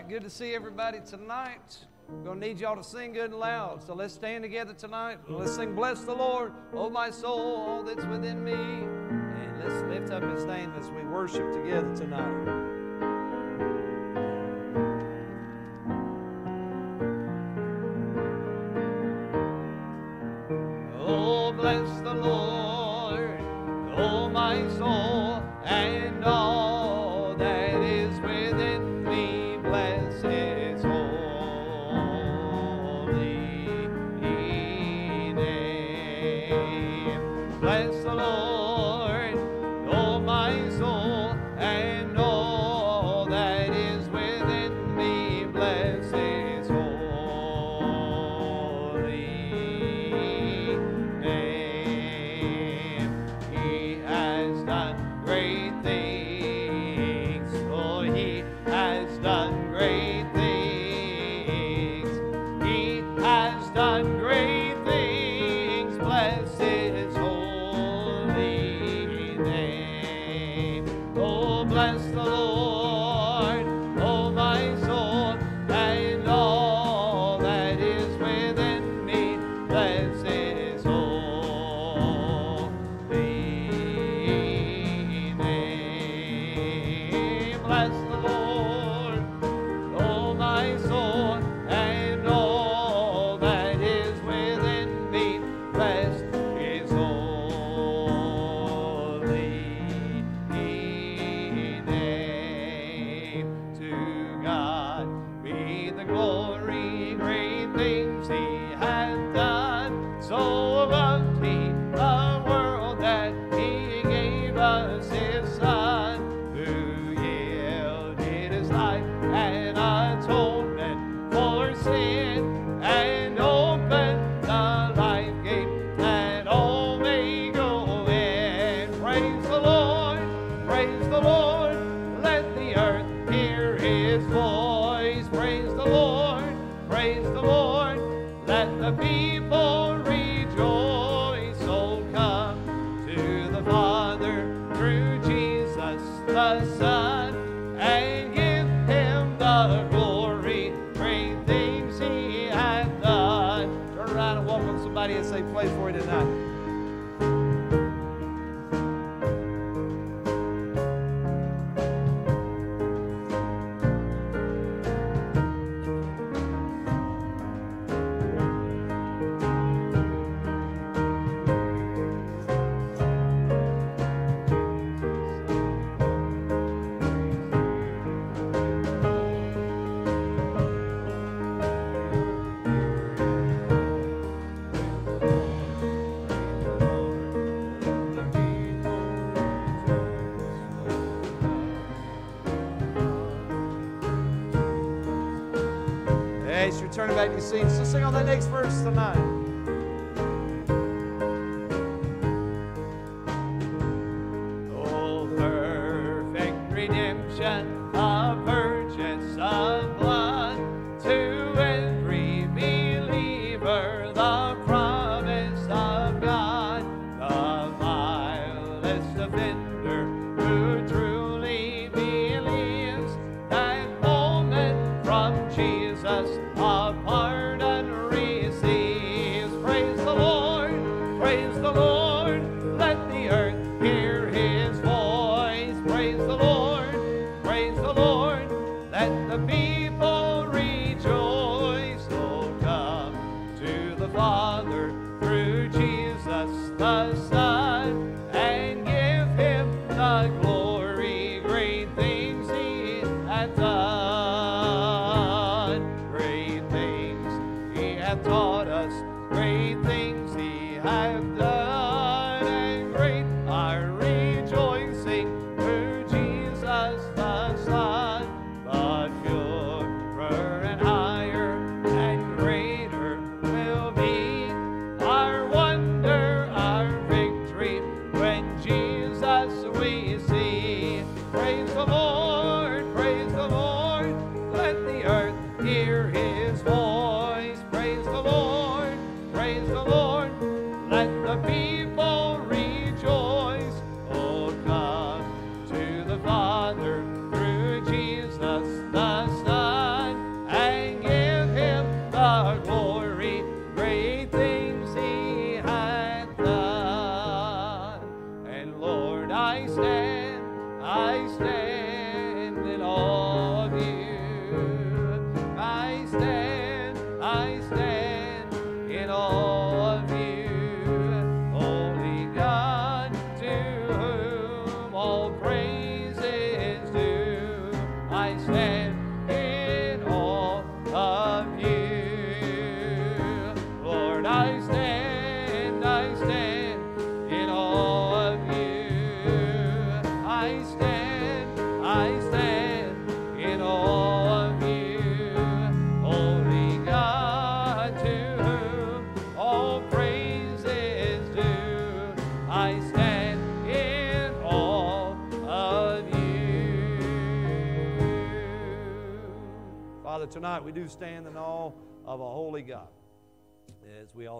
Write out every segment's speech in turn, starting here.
good to see everybody tonight. We're going to need y'all to sing good and loud. So let's stand together tonight. Let's sing, Bless the Lord, oh my soul, all that's within me. And let's lift up his name as we worship together tonight. Praise the Lord. Let the earth hear his voice. Praise the Lord. Praise the Lord. Let the people sing on that next verse tonight.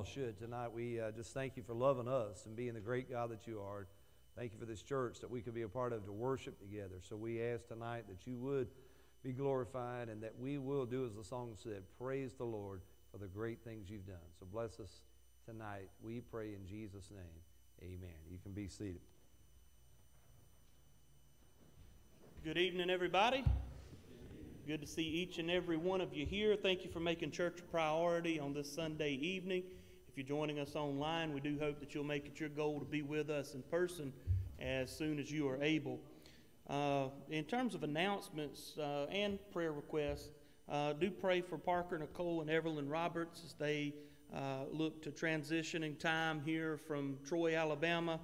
All should. Tonight we uh, just thank you for loving us and being the great God that you are. Thank you for this church that we could be a part of to worship together. So we ask tonight that you would be glorified and that we will do as the song said, praise the Lord for the great things you've done. So bless us tonight. We pray in Jesus' name. Amen. You can be seated. Good evening, everybody. Good to see each and every one of you here. Thank you for making church a priority on this Sunday evening. If you're joining us online, we do hope that you'll make it your goal to be with us in person as soon as you are able. Uh, in terms of announcements uh, and prayer requests, uh, do pray for Parker, Nicole, and Evelyn Roberts as they uh, look to transitioning time here from Troy, Alabama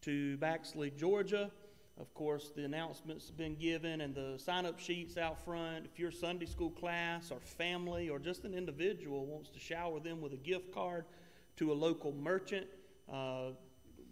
to Baxley, Georgia. Of course, the announcements have been given and the sign up sheets out front. If your Sunday school class or family or just an individual wants to shower them with a gift card to a local merchant, uh,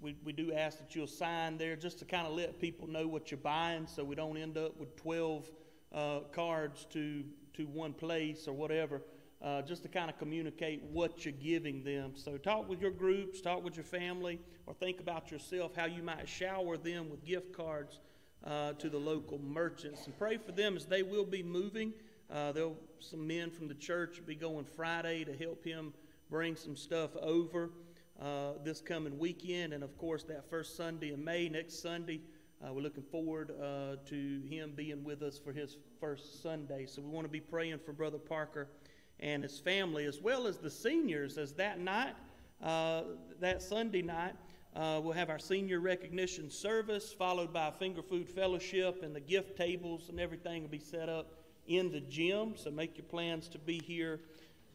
we, we do ask that you'll sign there just to kind of let people know what you're buying so we don't end up with 12 uh, cards to, to one place or whatever uh, just to kind of communicate what you're giving them. So, talk with your groups, talk with your family, or think about yourself how you might shower them with gift cards uh, to the local merchants. And pray for them as they will be moving. Uh, there'll some men from the church will be going Friday to help him bring some stuff over uh, this coming weekend, and of course that first Sunday in May, next Sunday. Uh, we're looking forward uh, to him being with us for his first Sunday. So we want to be praying for Brother Parker and his family, as well as the seniors, as that night, uh, that Sunday night, uh, we'll have our senior recognition service, followed by a finger food fellowship, and the gift tables and everything will be set up in the gym. So make your plans to be here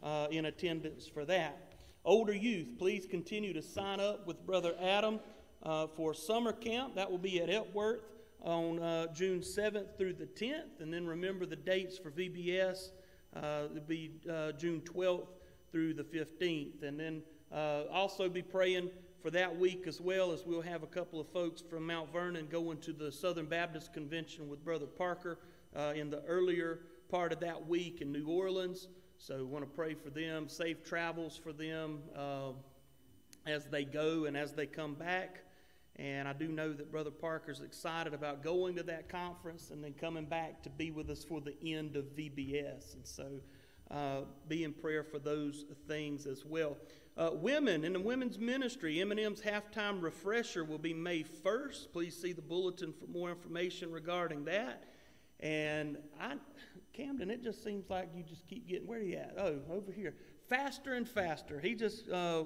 uh, in attendance for that. Older youth, please continue to sign up with Brother Adam uh, for summer camp. That will be at Epworth on uh, June 7th through the 10th. And then remember the dates for VBS it'll be uh, June 12th through the 15th. And then uh, also be praying for that week as well as we'll have a couple of folks from Mount Vernon going to the Southern Baptist Convention with Brother Parker uh, in the earlier part of that week in New Orleans. So we want to pray for them, safe travels for them uh, as they go and as they come back. And I do know that Brother Parker's excited about going to that conference and then coming back to be with us for the end of VBS. And so uh, be in prayer for those things as well. Uh, women in the women's ministry, M&M's halftime refresher will be May 1st. Please see the bulletin for more information regarding that. And I, Camden, it just seems like you just keep getting, where are you at? Oh, over here. Faster and faster. He just, uh,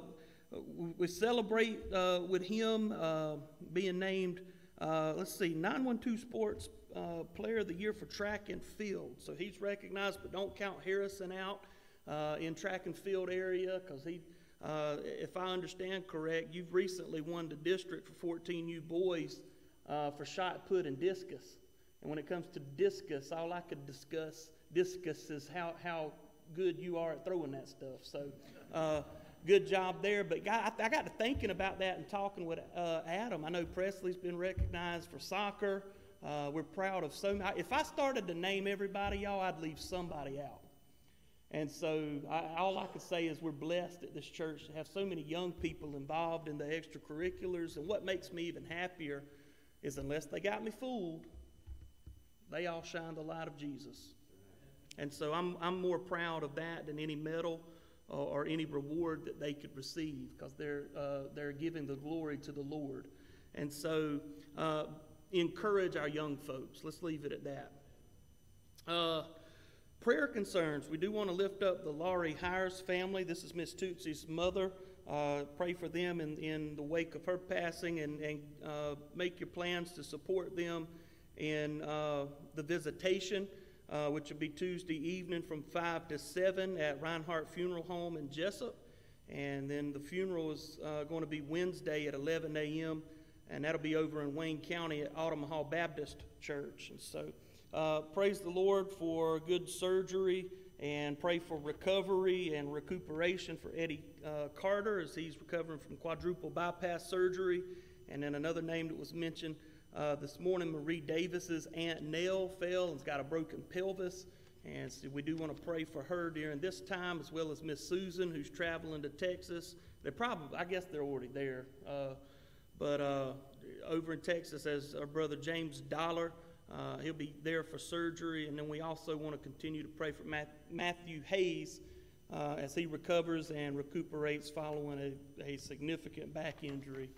we celebrate uh, with him uh, being named, uh, let's see, 912 Sports uh, Player of the Year for track and field. So he's recognized, but don't count Harrison out uh, in track and field area because he, uh, if I understand correct, you've recently won the district for 14U boys for shot put and discus. And when it comes to discus, all I could discuss discus is how, how good you are at throwing that stuff. So good job there. But God, I, got to thinking about that and talking with uh, Adam. I know Presley's been recognized for soccer. Uh, we're proud of so many. If I started to name everybody, y'all, I'd leave somebody out. And so I, all I can say is we're blessed at this church to have so many young people involved in the extracurriculars. And what makes me even happier is unless they got me fooled, they all shine the light of Jesus. And so I'm, I'm more proud of that than any medal or any reward that they could receive because they're, uh, they're giving the glory to the Lord. And so uh, encourage our young folks. Let's leave it at that. Uh, prayer concerns. We do want to lift up the Laurie Hires family. This is Miss Tootsie's mother. Uh, pray for them in, in the wake of her passing and, and uh, make your plans to support them in uh, the visitation uh, which will be Tuesday evening from 5 to 7 at Reinhardt Funeral Home in Jesup. And then the funeral is uh, going to be Wednesday at 11 a.m., and that'll be over in Wayne County at Autumn Hall Baptist Church. And so uh, praise the Lord for good surgery and pray for recovery and recuperation for Eddie uh, Carter as he's recovering from quadruple bypass surgery. And then another name that was mentioned uh, this morning, Marie Davis's Aunt Nell fell and's got a broken pelvis. And so we do want to pray for her during this time, as well as Miss Susan, who's traveling to Texas. They're probably, I guess they're already there. Uh, but uh, over in Texas, as our brother James Dollar, uh, he'll be there for surgery. And then we also want to continue to pray for Matt, Matthew Hayes uh, as he recovers and recuperates following a, a significant back injury.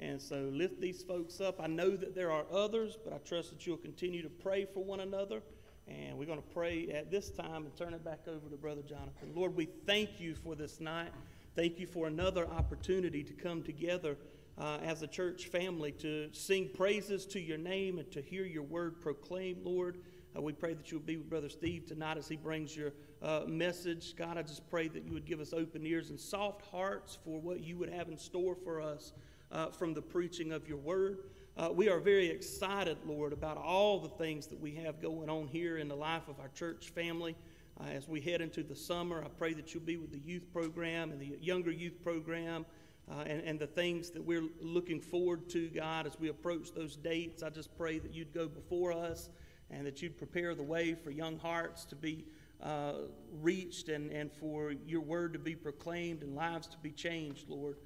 And so lift these folks up. I know that there are others, but I trust that you'll continue to pray for one another. And we're going to pray at this time and turn it back over to Brother Jonathan. Lord, we thank you for this night. Thank you for another opportunity to come together uh, as a church family to sing praises to your name and to hear your word proclaimed, Lord. Uh, we pray that you will be with Brother Steve tonight as he brings your uh, message. God, I just pray that you would give us open ears and soft hearts for what you would have in store for us uh, from the preaching of your word. Uh, we are very excited, Lord, about all the things that we have going on here in the life of our church family. Uh, as we head into the summer, I pray that you'll be with the youth program and the younger youth program uh, and, and the things that we're looking forward to, God, as we approach those dates. I just pray that you'd go before us and that you'd prepare the way for young hearts to be uh, reached and, and for your word to be proclaimed and lives to be changed, Lord.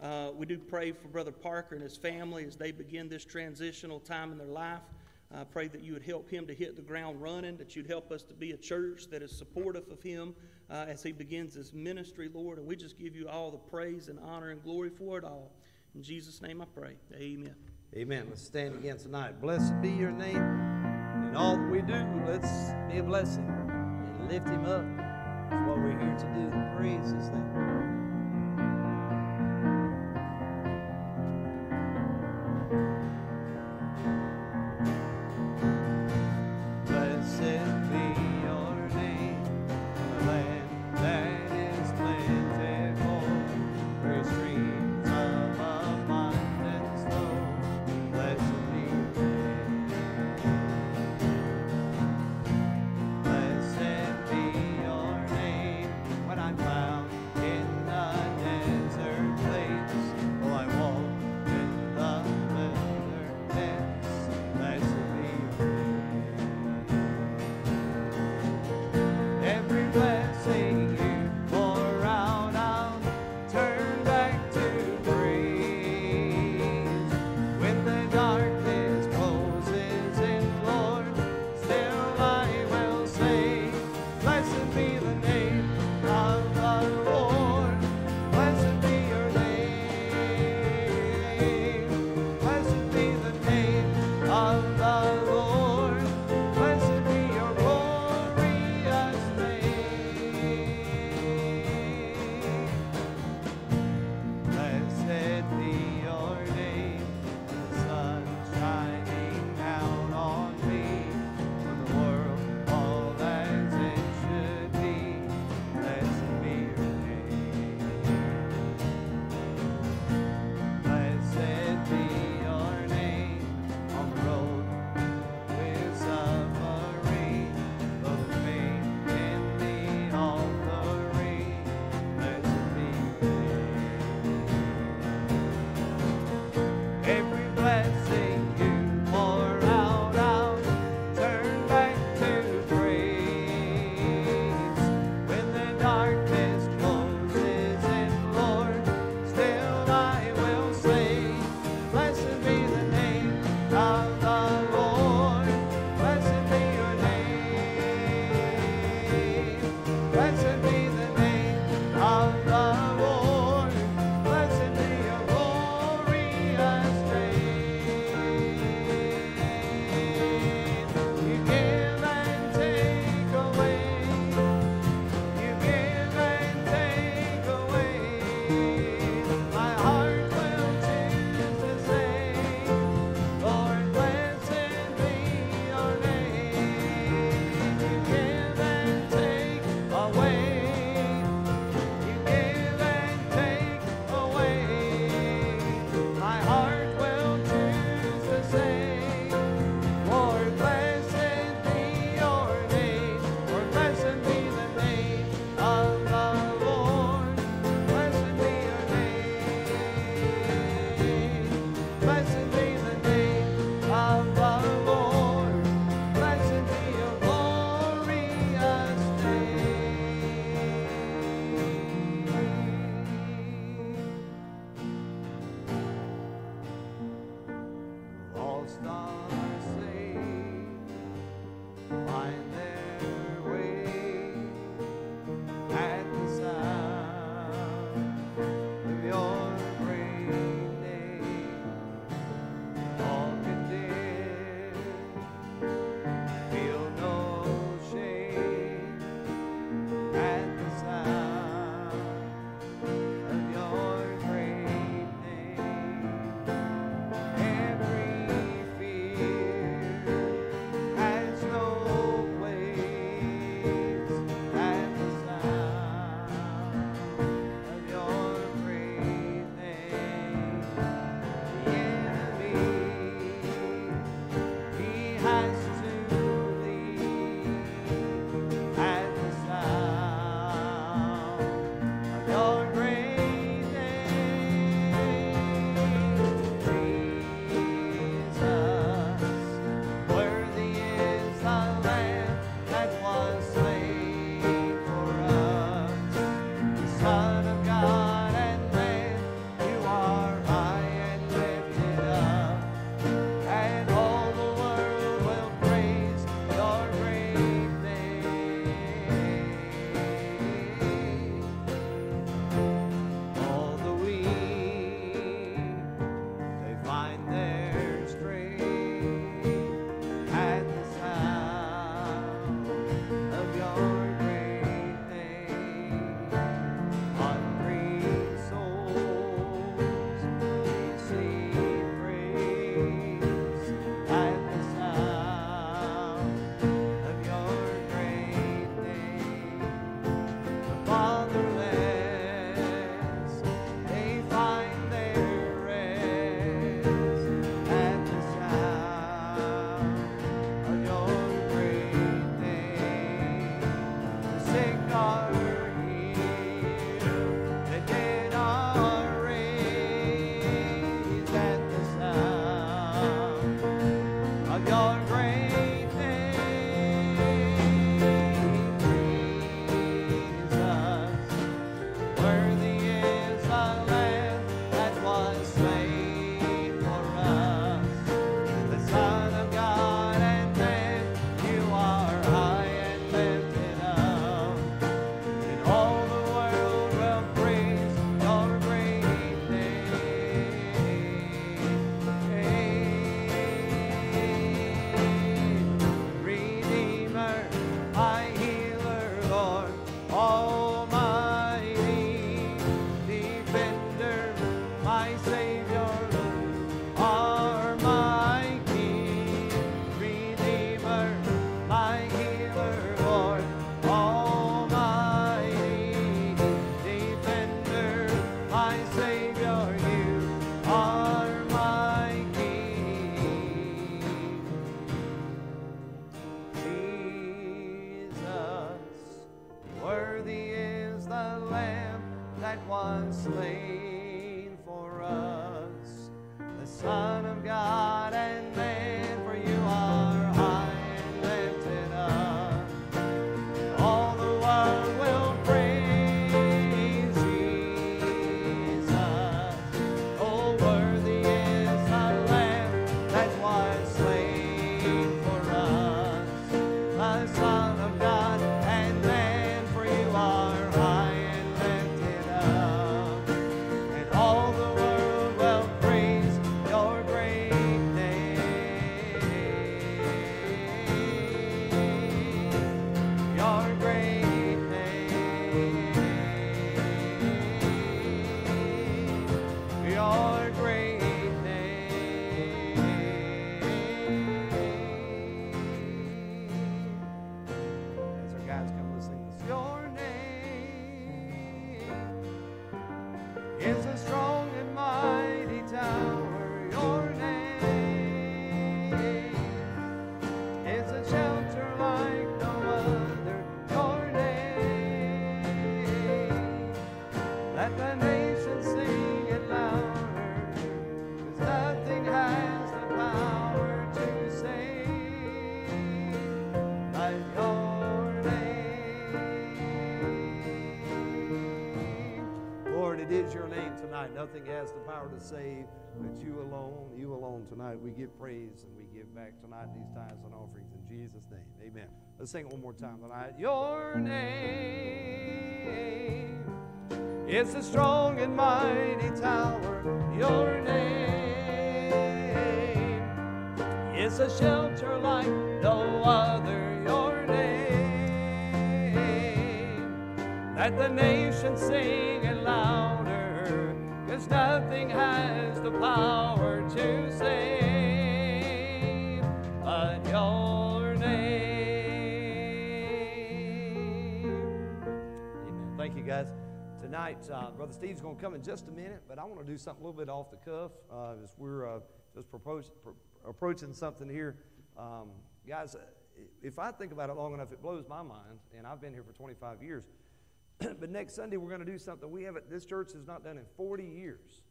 Uh, we do pray for Brother Parker and his family as they begin this transitional time in their life. I pray that you would help him to hit the ground running, that you'd help us to be a church that is supportive of him uh, as he begins his ministry, Lord. And we just give you all the praise and honor and glory for it all. In Jesus' name I pray. Amen. Amen. Let's stand again tonight. Blessed be your name. In all that we do, let's be a blessing and lift him up. That's what we're here to do, praise his name. Power to save but you alone, you alone tonight. We give praise and we give back tonight these tithes and offerings in Jesus' name. Amen. Let's sing it one more time tonight. Your name is a strong and mighty tower. Your name is a shelter like no other. Your name that the nations sing it louder. Cause nothing has the power to save but your name. Amen. Thank you, guys. Tonight, uh, Brother Steve's going to come in just a minute, but I want to do something a little bit off the cuff uh, as we're uh, just propose, pro- approaching something here. Um, guys, if I think about it long enough, it blows my mind, and I've been here for 25 years. but next Sunday, we're going to do something we haven't, this church has not done in 40 years.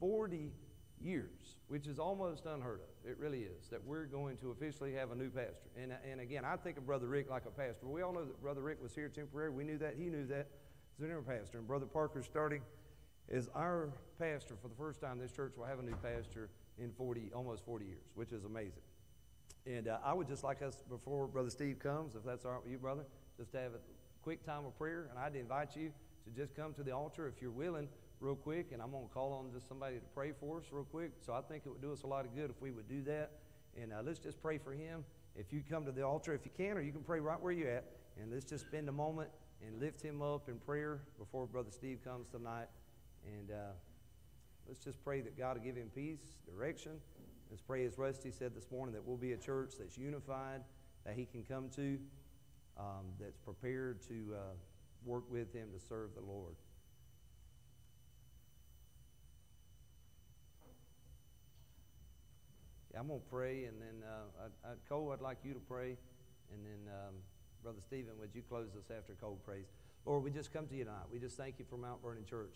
40 years, which is almost unheard of. It really is, that we're going to officially have a new pastor. And, and again, I think of Brother Rick like a pastor. We all know that Brother Rick was here temporary. We knew that. He knew that as an interim pastor. And Brother Parker's starting as our pastor for the first time. This church will have a new pastor in 40, almost 40 years, which is amazing. And uh, I would just like us, before Brother Steve comes, if that's all right with you, brother, just to have a quick time of prayer. And I'd invite you to just come to the altar if you're willing, real quick. And I'm going to call on just somebody to pray for us real quick. So I think it would do us a lot of good if we would do that. And uh, let's just pray for him. If you come to the altar, if you can, or you can pray right where you're at. And let's just spend a moment and lift him up in prayer before Brother Steve comes tonight. And uh, let's just pray that God will give him peace, direction. Let's pray, as Rusty said this morning, that we'll be a church that's unified, that he can come to, um, that's prepared to uh, work with him to serve the Lord. Yeah, I'm going to pray, and then uh, I, I, Cole, I'd like you to pray, and then um, Brother Stephen, would you close us after Cole prays? Lord, we just come to you tonight. We just thank you for Mount Vernon Church.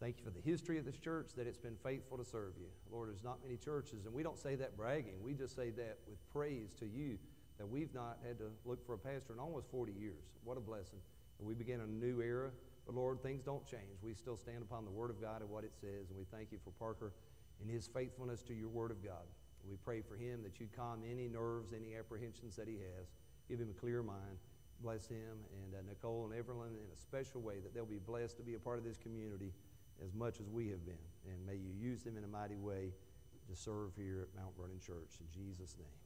Thank you for the history of this church, that it's been faithful to serve you. Lord, there's not many churches, and we don't say that bragging. We just say that with praise to you that we've not had to look for a pastor in almost 40 years. What a blessing. And we begin a new era. But Lord, things don't change. We still stand upon the Word of God and what it says. And we thank you for Parker and his faithfulness to your Word of God. We pray for him that you calm any nerves, any apprehensions that he has. Give him a clear mind. Bless him and uh, Nicole and Evelyn in a special way that they'll be blessed to be a part of this community as much as we have been. And may you use them in a mighty way to serve here at Mount Vernon Church. In Jesus' name.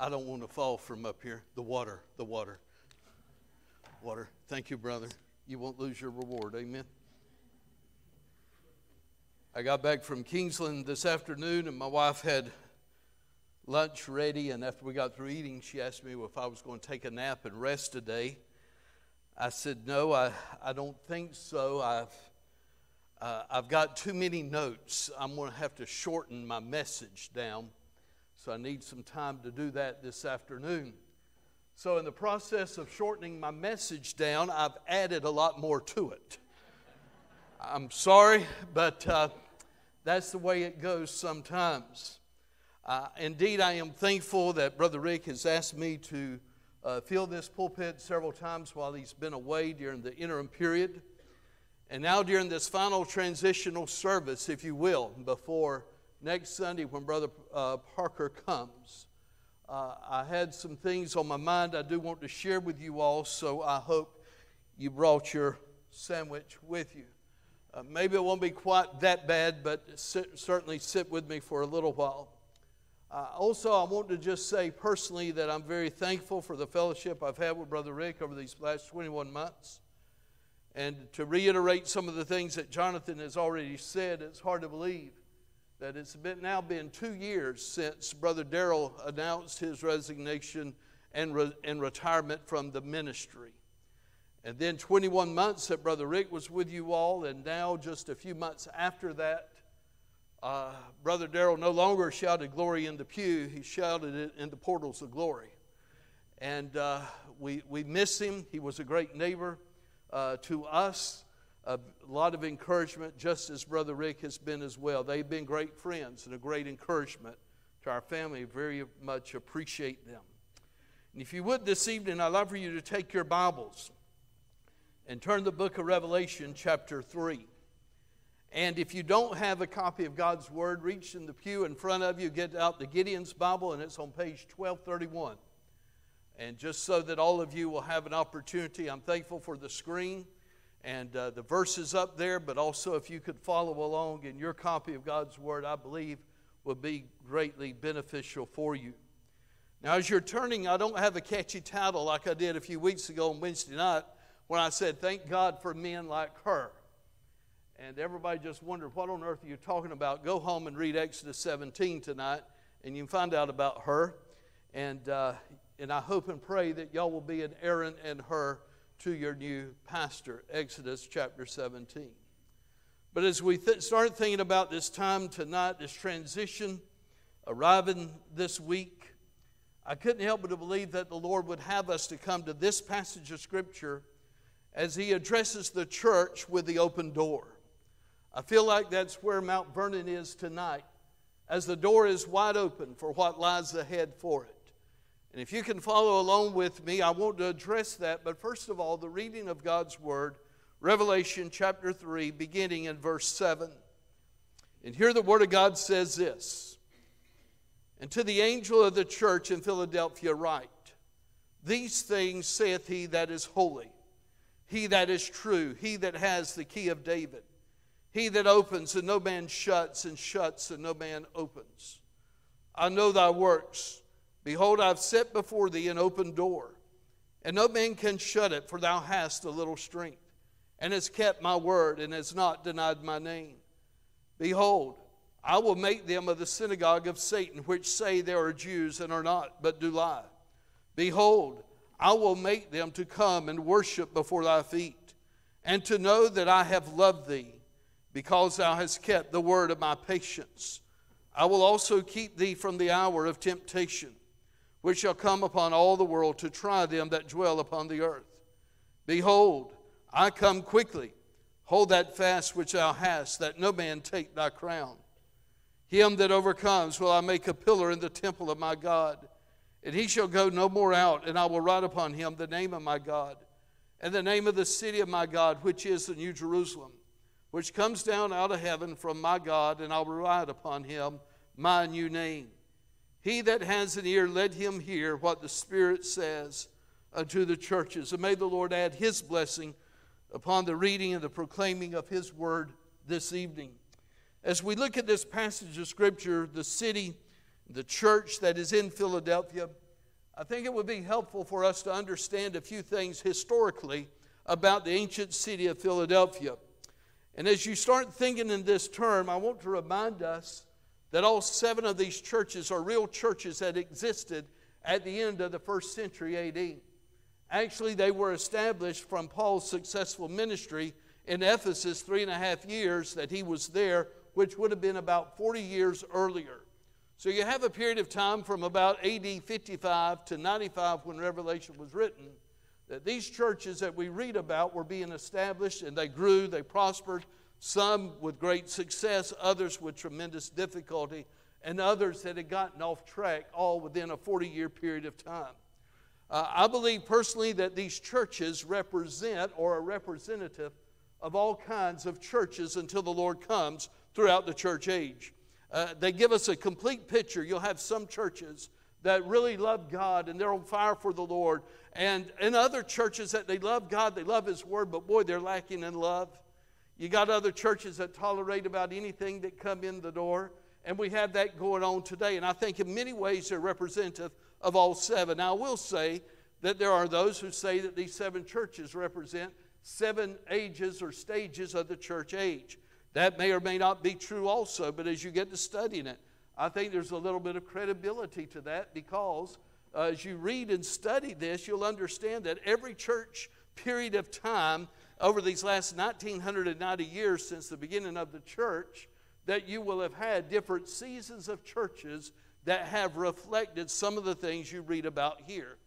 I don't want to fall from up here. The water, the water. Water. Thank you, brother. You won't lose your reward. Amen. I got back from Kingsland this afternoon, and my wife had lunch ready. And after we got through eating, she asked me if I was going to take a nap and rest today. I said, No, I, I don't think so. I've, uh, I've got too many notes. I'm going to have to shorten my message down. So I need some time to do that this afternoon. So, in the process of shortening my message down, I've added a lot more to it. I'm sorry, but uh, that's the way it goes sometimes. Uh, indeed, I am thankful that Brother Rick has asked me to uh, fill this pulpit several times while he's been away during the interim period. And now, during this final transitional service, if you will, before next Sunday when Brother uh, Parker comes, uh, I had some things on my mind I do want to share with you all, so I hope you brought your sandwich with you. Uh, maybe it won't be quite that bad, but sit, certainly sit with me for a little while. Uh, also, I want to just say personally that I'm very thankful for the fellowship I've had with Brother Rick over these last 21 months. And to reiterate some of the things that Jonathan has already said, it's hard to believe that it's been now been two years since Brother Darrell announced his resignation and, re- and retirement from the ministry. And then 21 months that Brother Rick was with you all, and now just a few months after that, uh, Brother Darrell no longer shouted glory in the pew, he shouted it in the portals of glory. And uh, we, we miss him. He was a great neighbor uh, to us, a lot of encouragement, just as Brother Rick has been as well. They've been great friends and a great encouragement to our family. Very much appreciate them. And if you would this evening, I'd love for you to take your Bibles and turn the book of Revelation, chapter 3. And if you don't have a copy of God's Word, reach in the pew in front of you, get out the Gideon's Bible, and it's on page 1231. And just so that all of you will have an opportunity, I'm thankful for the screen and uh, the verses up there, but also if you could follow along in your copy of God's Word, I believe would be greatly beneficial for you. Now, as you're turning, I don't have a catchy title like I did a few weeks ago on Wednesday night when I said, Thank God for men like Hur and everybody just wondered, what on earth are you talking about? Go home and read Exodus 17 tonight, and you can find out about Hur. And, uh, and I hope and pray that y'all will be an Aaron and Hur to your new pastor, Exodus chapter 17. But as we th- start thinking about this time tonight, this transition arriving this week, I couldn't help but to believe that the Lord would have us to come to this passage of Scripture as He addresses the church with the open door. I feel like that's where Mount Vernon is tonight, as the door is wide open for what lies ahead for it. And if you can follow along with me, I want to address that. But first of all, the reading of God's Word, Revelation chapter 3, beginning in verse 7. And here the Word of God says this And to the angel of the church in Philadelphia, write, These things saith he that is holy, he that is true, he that has the key of David. He that opens and no man shuts, and shuts and no man opens. I know thy works. Behold, I've set before thee an open door, and no man can shut it, for thou hast a little strength, and hast kept my word, and hast not denied my name. Behold, I will make them of the synagogue of Satan, which say they are Jews and are not, but do lie. Behold, I will make them to come and worship before thy feet, and to know that I have loved thee because thou hast kept the word of my patience. I will also keep thee from the hour of temptation, which shall come upon all the world to try them that dwell upon the earth. Behold, I come quickly. Hold that fast which thou hast, that no man take thy crown. Him that overcomes will I make a pillar in the temple of my God, and he shall go no more out, and I will write upon him the name of my God, and the name of the city of my God, which is the New Jerusalem which comes down out of heaven from my God, and I'll write upon him my new name. He that has an ear, let him hear what the Spirit says unto the churches. And may the Lord add his blessing upon the reading and the proclaiming of his word this evening. As we look at this passage of Scripture, the city, the church that is in Philadelphia, I think it would be helpful for us to understand a few things historically about the ancient city of Philadelphia. And as you start thinking in this term, I want to remind us that all seven of these churches are real churches that existed at the end of the first century AD. Actually, they were established from Paul's successful ministry in Ephesus three and a half years that he was there, which would have been about 40 years earlier. So you have a period of time from about AD 55 to 95 when Revelation was written that these churches that we read about were being established and they grew, they prospered, some with great success, others with tremendous difficulty, and others that had gotten off track all within a 40 year period of time. Uh, I believe personally that these churches represent or are representative of all kinds of churches until the Lord comes throughout the church age. Uh, they give us a complete picture. You'll have some churches that really love God and they're on fire for the Lord, and in other churches that they love God, they love His Word, but boy, they're lacking in love. You got other churches that tolerate about anything that come in the door, and we have that going on today. And I think in many ways they're representative of all seven. Now, I will say that there are those who say that these seven churches represent seven ages or stages of the church age. That may or may not be true also, but as you get to studying it, I think there's a little bit of credibility to that because uh, as you read and study this, you'll understand that every church period of time over these last 1990 years since the beginning of the church, that you will have had different seasons of churches that have reflected some of the things you read about here.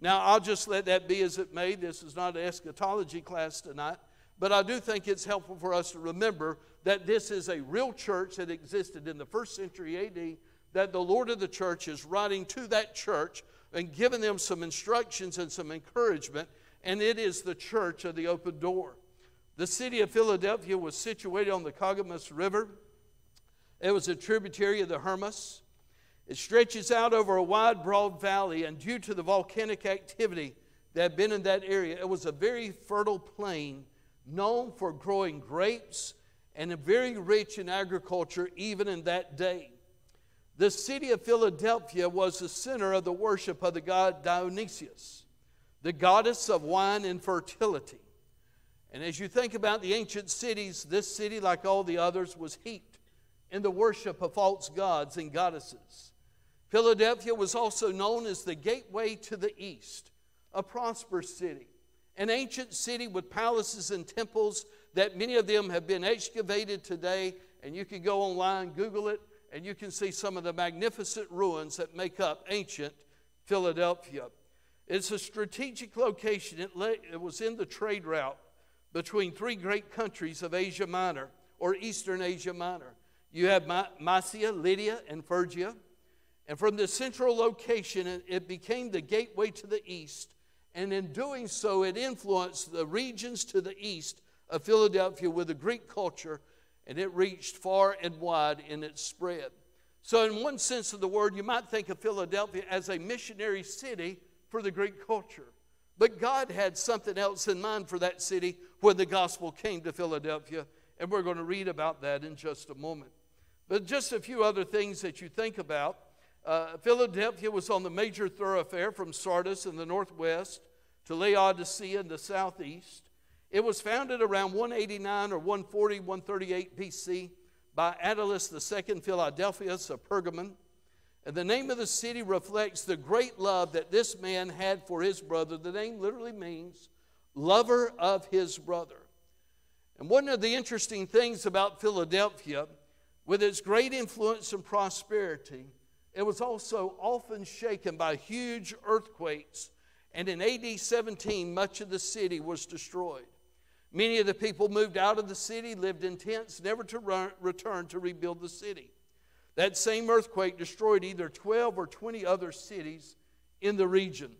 Now, I'll just let that be as it may. This is not an eschatology class tonight, but I do think it's helpful for us to remember that this is a real church that existed in the first century AD, that the Lord of the church is writing to that church and giving them some instructions and some encouragement, and it is the church of the open door. The city of Philadelphia was situated on the Cogamus River. It was a tributary of the Hermus. It stretches out over a wide, broad valley, and due to the volcanic activity that had been in that area, it was a very fertile plain known for growing grapes and very rich in agriculture even in that day. The city of Philadelphia was the center of the worship of the god Dionysius, the goddess of wine and fertility. And as you think about the ancient cities, this city, like all the others, was heaped in the worship of false gods and goddesses. Philadelphia was also known as the gateway to the east, a prosperous city, an ancient city with palaces and temples that many of them have been excavated today. And you can go online, Google it, and you can see some of the magnificent ruins that make up ancient Philadelphia. It's a strategic location. It, it was in the trade route between three great countries of Asia Minor or Eastern Asia Minor. You have Mysia, Lydia, and Phrygia. And from this central location, it became the gateway to the east. And in doing so, it influenced the regions to the east of Philadelphia with the Greek culture, and it reached far and wide in its spread. So, in one sense of the word, you might think of Philadelphia as a missionary city for the Greek culture. But God had something else in mind for that city when the gospel came to Philadelphia, and we're going to read about that in just a moment. But just a few other things that you think about. Uh, Philadelphia was on the major thoroughfare from Sardis in the northwest to Laodicea in the southeast. It was founded around 189 or 140, 138 BC by Attalus II Philadelphus of Pergamon. And the name of the city reflects the great love that this man had for his brother. The name literally means lover of his brother. And one of the interesting things about Philadelphia, with its great influence and prosperity, it was also often shaken by huge earthquakes, and in AD 17, much of the city was destroyed. Many of the people moved out of the city, lived in tents, never to run, return to rebuild the city. That same earthquake destroyed either 12 or 20 other cities in the region.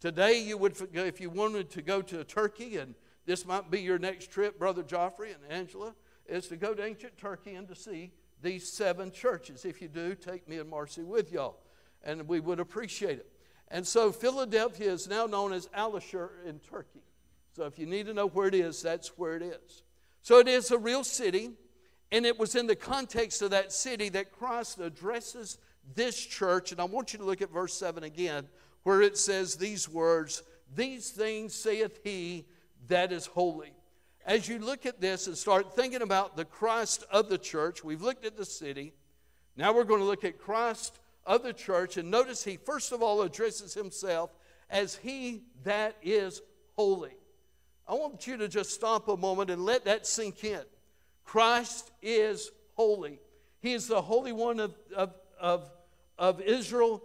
Today, you would, if you wanted to go to Turkey, and this might be your next trip, Brother Joffrey and Angela, is to go to ancient Turkey and to see these seven churches. If you do, take me and Marcy with y'all, and we would appreciate it. And so Philadelphia is now known as Alaşehir in Turkey. So if you need to know where it is, that's where it is. So it is a real city, and it was in the context of that city that Christ addresses this church. And I want you to look at verse 7 again, where it says these words These things saith he that is holy. As you look at this and start thinking about the Christ of the church, we've looked at the city. Now we're going to look at Christ of the church. And notice he first of all addresses himself as he that is holy. I want you to just stop a moment and let that sink in. Christ is holy. He is the Holy One of, of, of, of Israel,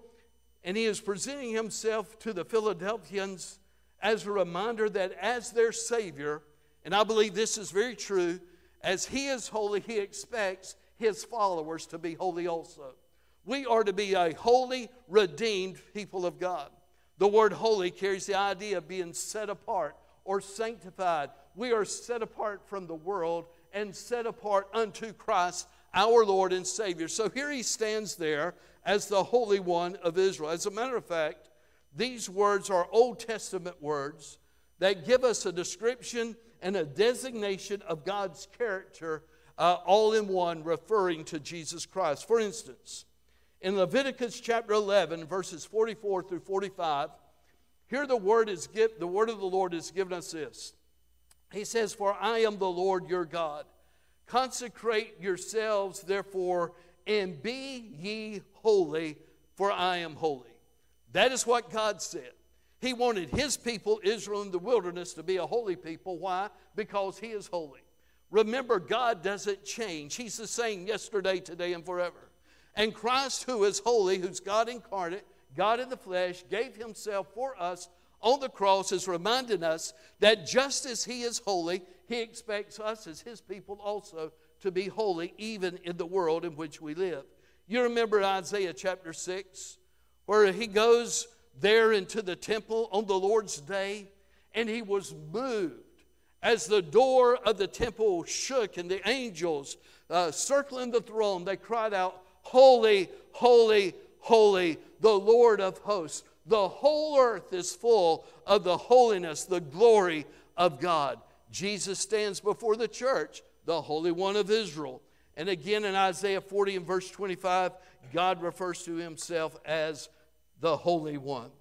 and he is presenting himself to the Philadelphians as a reminder that as their Savior, and I believe this is very true, as he is holy, he expects his followers to be holy also. We are to be a holy, redeemed people of God. The word holy carries the idea of being set apart or sanctified. We are set apart from the world and set apart unto Christ, our Lord and Savior. So here he stands there as the Holy One of Israel. As a matter of fact, these words are Old Testament words that give us a description and a designation of God's character uh, all in one, referring to Jesus Christ. For instance, in Leviticus chapter 11, verses 44 through 45, here the word is give, the word of the Lord is given us this. He says, For I am the Lord your God. Consecrate yourselves, therefore, and be ye holy, for I am holy. That is what God said. He wanted his people, Israel in the wilderness, to be a holy people. Why? Because he is holy. Remember, God doesn't change. He's the same yesterday, today, and forever. And Christ, who is holy, who's God incarnate, God in the flesh, gave himself for us on the cross, is reminding us that just as he is holy, he expects us as his people also to be holy, even in the world in which we live. You remember Isaiah chapter 6, where he goes there into the temple on the Lord's day, and he was moved as the door of the temple shook and the angels uh, circling the throne, they cried out, Holy, holy, holy, the Lord of hosts. The whole earth is full of the holiness, the glory of God. Jesus stands before the church, the Holy One of Israel. And again in Isaiah 40 and verse 25, God refers to himself as the Holy One.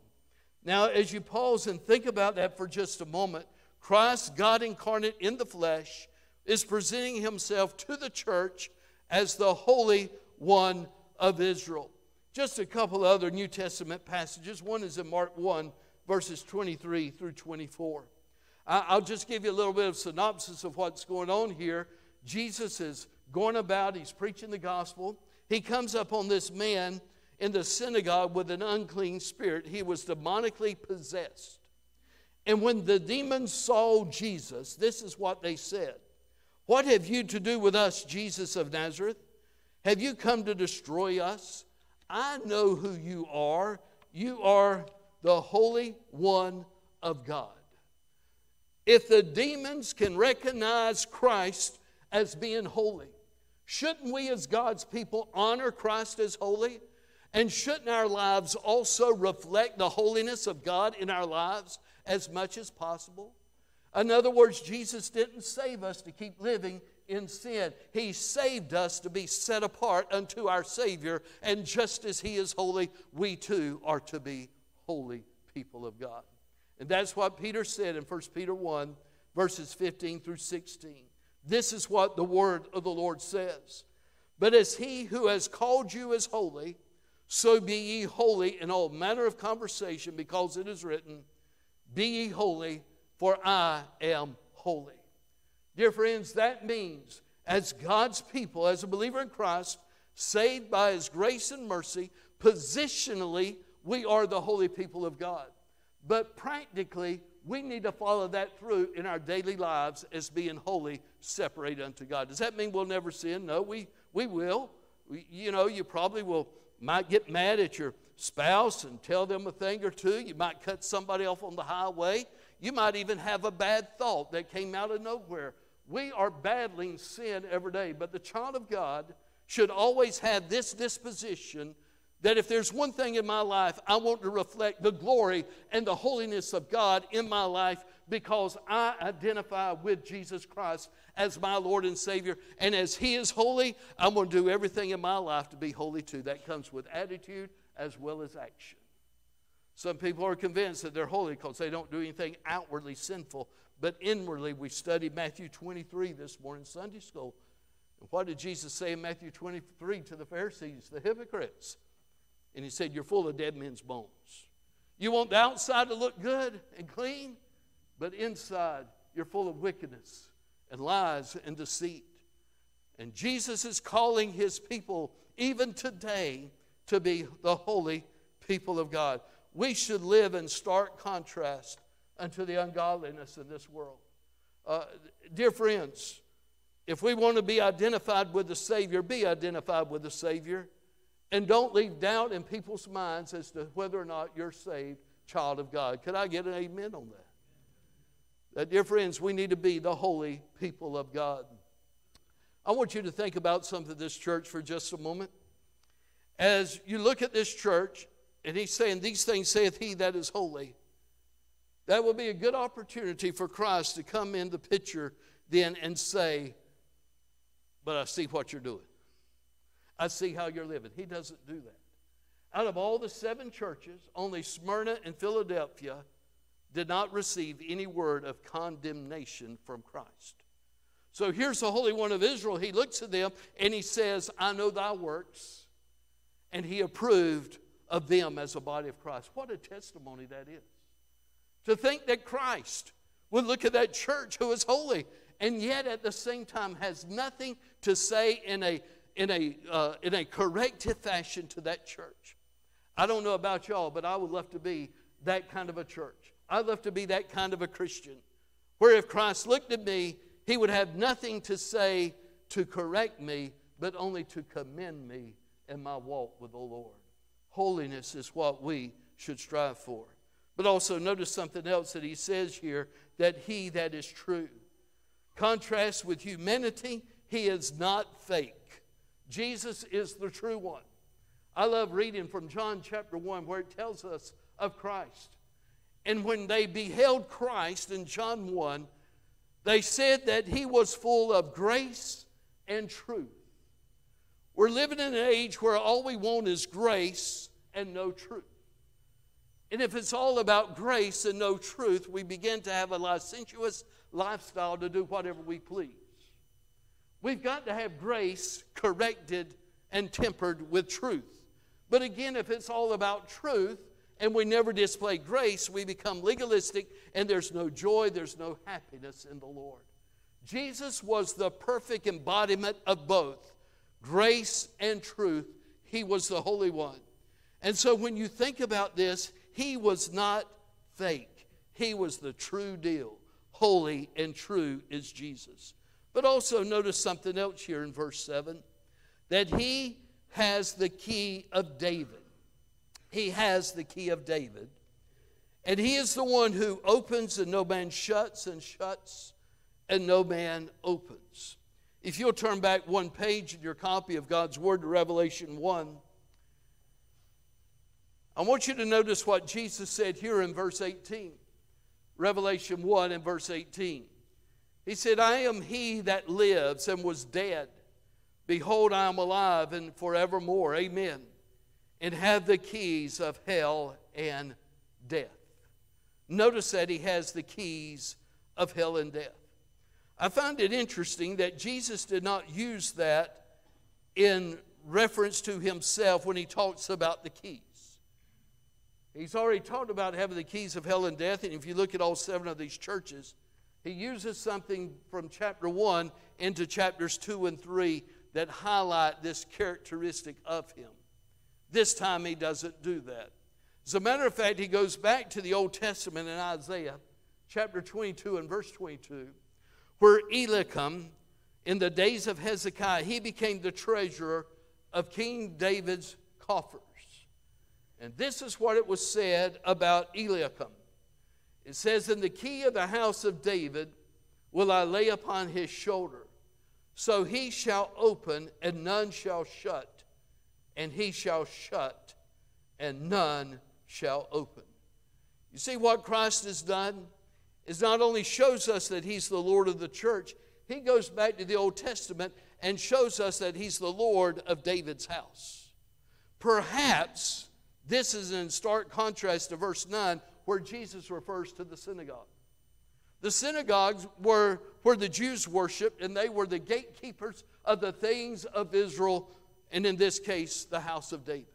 Now, as you pause and think about that for just a moment, Christ, God incarnate in the flesh, is presenting himself to the church as the Holy One of Israel. Just a couple other New Testament passages. One is in Mark 1, verses 23 through 24. I'll just give you a little bit of synopsis of what's going on here. Jesus is going about, he's preaching the gospel. He comes up on this man in the synagogue with an unclean spirit. He was demonically possessed. And when the demons saw Jesus, this is what they said What have you to do with us, Jesus of Nazareth? Have you come to destroy us? I know who you are. You are the Holy One of God. If the demons can recognize Christ as being holy, shouldn't we as God's people honor Christ as holy? And shouldn't our lives also reflect the holiness of God in our lives? as much as possible. In other words, Jesus didn't save us to keep living in sin. He saved us to be set apart unto our Savior, and just as He is holy, we too are to be holy people of God. And that's what Peter said in 1 Peter 1, verses 15 through 16. This is what the word of the Lord says. But as He who has called you is holy, so be ye holy in all manner of conversation, because it is written, be ye holy, for I am holy. Dear friends, that means as God's people, as a believer in Christ, saved by His grace and mercy, positionally, we are the holy people of God. But practically, we need to follow that through in our daily lives as being holy, separated unto God. Does that mean we'll never sin? No, we, we will. We, you know, you probably will might get mad at your spouse and tell them a thing or two. You might cut somebody off on the highway. You might even have a bad thought that came out of nowhere. We are battling sin every day, but the child of God should always have this disposition that if there's one thing in my life, I want to reflect the glory and the holiness of God in my life because I identify with Jesus Christ as my Lord and Savior. And as He is holy, I'm going to do everything in my life to be holy too. That comes with attitude as well as action. Some people are convinced that they're holy because they don't do anything outwardly sinful, but inwardly. We studied Matthew 23 this morning, Sunday school. And what did Jesus say in Matthew 23 to the Pharisees, the hypocrites? And he said, You're full of dead men's bones. You want the outside to look good and clean, but inside you're full of wickedness and lies and deceit. And Jesus is calling his people, even today, to be the holy people of God. We should live in stark contrast unto the ungodliness in this world. Uh, dear friends, if we want to be identified with the Savior, be identified with the Savior. And don't leave doubt in people's minds as to whether or not you're saved, child of God. Could I get an amen on that? That, dear friends, we need to be the holy people of God. I want you to think about something this church for just a moment. As you look at this church, and he's saying, These things saith he that is holy, that will be a good opportunity for Christ to come in the picture then and say, But I see what you're doing. I see how you're living. He doesn't do that. Out of all the seven churches, only Smyrna and Philadelphia did not receive any word of condemnation from Christ. So here's the Holy One of Israel. He looks at them and he says, I know thy works. And he approved of them as a body of Christ. What a testimony that is. To think that Christ would look at that church who is holy and yet at the same time has nothing to say in a, in a, uh, in a corrective fashion to that church. I don't know about y'all, but I would love to be that kind of a church. I'd love to be that kind of a Christian where if Christ looked at me he would have nothing to say to correct me, but only to commend me in my walk with the Lord. Holiness is what we should strive for. But also, notice something else that he says here that he that is true. Contrast with humanity, he is not fake. Jesus is the true one. I love reading from John chapter 1 where it tells us of Christ. And when they beheld Christ in John 1, they said that he was full of grace and truth. We're living in an age where all we want is grace and no truth. And if it's all about grace and no truth, we begin to have a licentious lifestyle to do whatever we please. We've got to have grace corrected and tempered with truth. But again, if it's all about truth, and we never display grace, we become legalistic and there's no joy, there's no happiness in the Lord. Jesus was the perfect embodiment of both grace and truth. He was the Holy One. And so when you think about this, he was not fake, he was the true deal. Holy and true is Jesus. But also notice something else here in verse 7 that he has the key of David he has the key of David. And he is the one who opens and no man shuts, and shuts and no man opens. If you'll turn back one page in your copy of God's Word to Revelation 1, I want you to notice what Jesus said here in verse 18. Revelation 1 and verse 18. He said, I am he that lives and was dead. Behold, I am alive and forevermore. Amen and have the keys of hell and death. Notice that he has the keys of hell and death. I find it interesting that Jesus did not use that in reference to himself when he talks about the keys. He's already talked about having the keys of hell and death, and if you look at all seven of these churches, he uses something from chapter 1 into chapters 2 and 3 that highlight this characteristic of him. This time he doesn't do that. As a matter of fact, he goes back to the Old Testament in Isaiah chapter 22 and verse 22, where Eliakim, in the days of Hezekiah, he became the treasurer of King David's coffers. And this is what it was said about Eliakim. It says, In the key of the house of David will I lay upon his shoulder. So he shall open, and none shall shut and he shall shut, and none shall open. You see what Christ has done? Is not only shows us that he's the Lord of the church, he goes back to the Old Testament and shows us that he's the Lord of David's house. Perhaps This is in stark contrast to verse 9, where Jesus refers to the synagogue. The synagogues were where the Jews worshiped, and they were the gatekeepers of the things of Israel, and in this case, the house of David.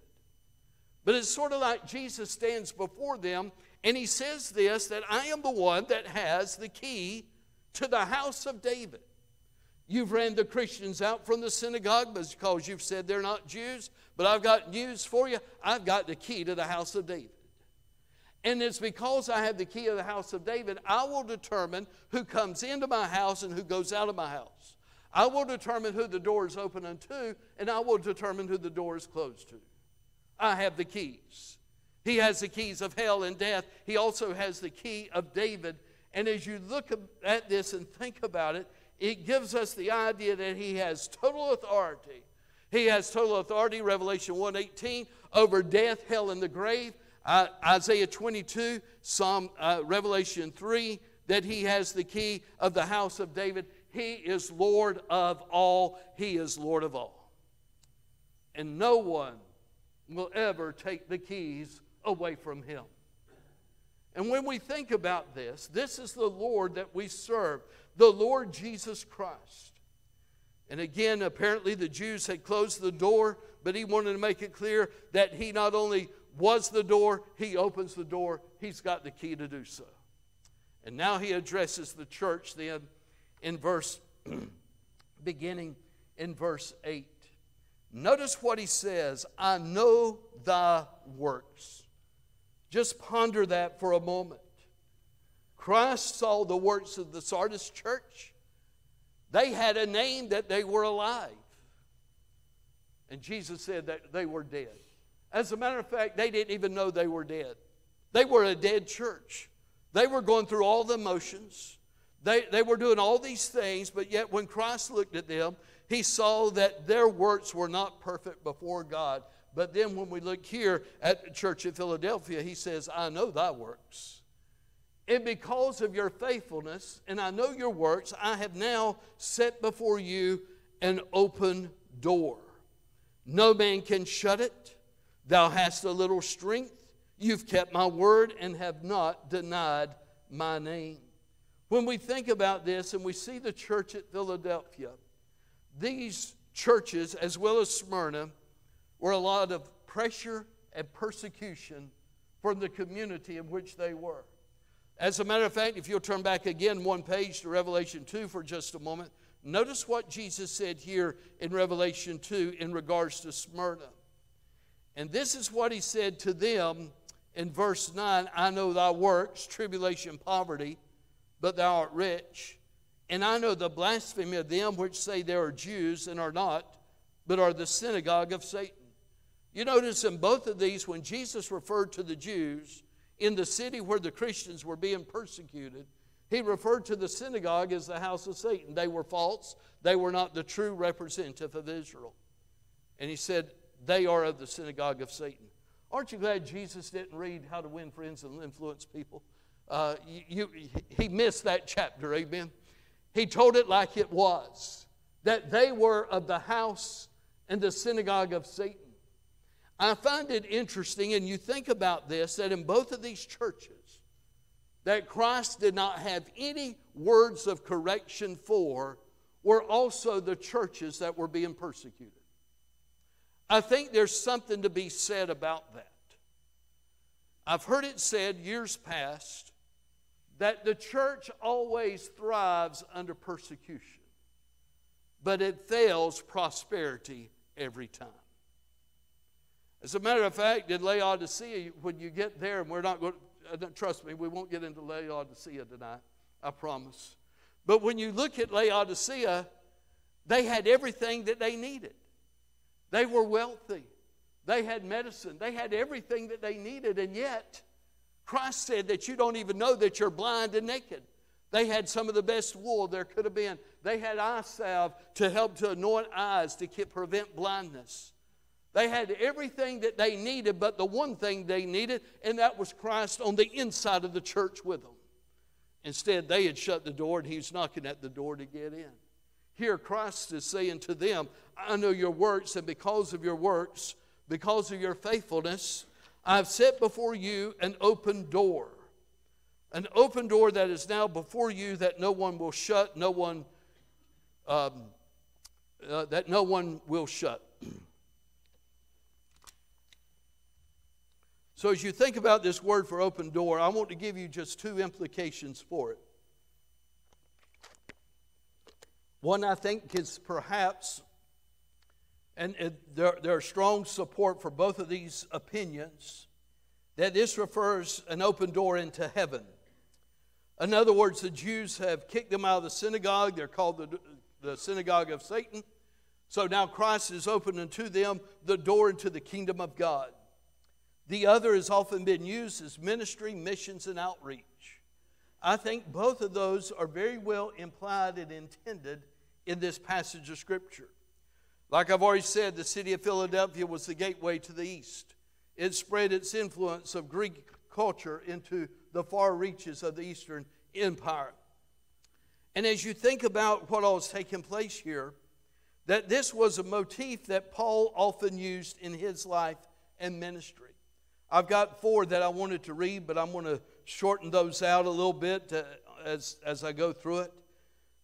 But it's sort of like Jesus stands before them, and he says this that I am the one that has the key to the house of David. You've ran the Christians out from the synagogue because you've said they're not Jews, but I've got news for you. I've got the key to the house of David. And it's because I have the key of the house of David, I will determine who comes into my house and who goes out of my house. I will determine who the door is open unto, and I will determine who the door is closed to. I have the keys. He has the keys of hell and death. He also has the key of David. And as you look at this and think about it, it gives us the idea that he has total authority. He has total authority, Revelation 1:18, over death, hell, and the grave. Uh, Isaiah 22, Psalm, uh, Revelation 3, that he has the key of the house of David. He is Lord of all. He is Lord of all. And no one will ever take the keys away from him. And when we think about this, this is the Lord that we serve, the Lord Jesus Christ. And again, apparently the Jews had closed the door, but he wanted to make it clear that he not only was the door, he opens the door, he's got the key to do so. And now he addresses the church then in verse, beginning in verse 8. Notice what he says I know thy works. Just ponder that for a moment. Christ saw the works of the Sardis church. They had a name that they were alive. And Jesus said that they were dead. As a matter of fact, they didn't even know they were dead. They were a dead church. They were going through all the motions. They, they were doing all these things, but yet when Christ looked at them, he saw that their works were not perfect before God. But then when we look here at the church at Philadelphia, he says, I know thy works. And because of your faithfulness, and I know your works, I have now set before you an open door. No man can shut it. Thou hast a little strength. You've kept my word and have not denied my name. When we think about this and we see the church at Philadelphia, these churches, as well as Smyrna, were a lot of pressure and persecution from the community in which they were. As a matter of fact, if you'll turn back again one page to Revelation 2 for just a moment, notice what Jesus said here in Revelation 2 in regards to Smyrna. And this is what he said to them in verse 9 I know thy works, tribulation, poverty, but thou art rich. And I know the blasphemy of them which say they are Jews and are not, but are the synagogue of Satan. You notice in both of these, when Jesus referred to the Jews in the city where the Christians were being persecuted, he referred to the synagogue as the house of Satan. They were false, they were not the true representative of Israel. And he said, they are of the synagogue of Satan. Aren't you glad Jesus didn't read How to Win Friends and Influence People? Uh, you, you, he missed that chapter, amen. He told it like it was that they were of the house and the synagogue of Satan. I find it interesting, and you think about this, that in both of these churches, that Christ did not have any words of correction for were also the churches that were being persecuted. I think there's something to be said about that. I've heard it said years past that the church always thrives under persecution, but it fails prosperity every time. As a matter of fact, in Laodicea, when you get there, and we're not going to, uh, trust me, we won't get into Laodicea tonight, I promise. But when you look at Laodicea, they had everything that they needed. They were wealthy. They had medicine. They had everything that they needed. And yet, Christ said that you don't even know that you're blind and naked. They had some of the best wool there could have been. They had eye salve to help to anoint eyes to keep, prevent blindness. They had everything that they needed, but the one thing they needed, and that was Christ on the inside of the church with them. Instead, they had shut the door and he's knocking at the door to get in. Here, Christ is saying to them, I know your works, and because of your works, because of your faithfulness, I've set before you an open door. An open door that is now before you that no one will shut, no one um, uh, that no one will shut. So, as you think about this word for open door, I want to give you just two implications for it. One I think is perhaps and it, there, there are strong support for both of these opinions that this refers an open door into heaven. In other words, the Jews have kicked them out of the synagogue. They're called the, the synagogue of Satan. So now Christ is opening to them the door into the kingdom of God. The other has often been used as ministry, missions, and outreach. I think both of those are very well implied and intended in this passage of Scripture. Like I've already said, the city of Philadelphia was the gateway to the east. It spread its influence of Greek culture into the far reaches of the Eastern Empire. And as you think about what all is taking place here, that this was a motif that Paul often used in his life and ministry. I've got four that I wanted to read, but I'm going to shorten those out a little bit to, as, as I go through it.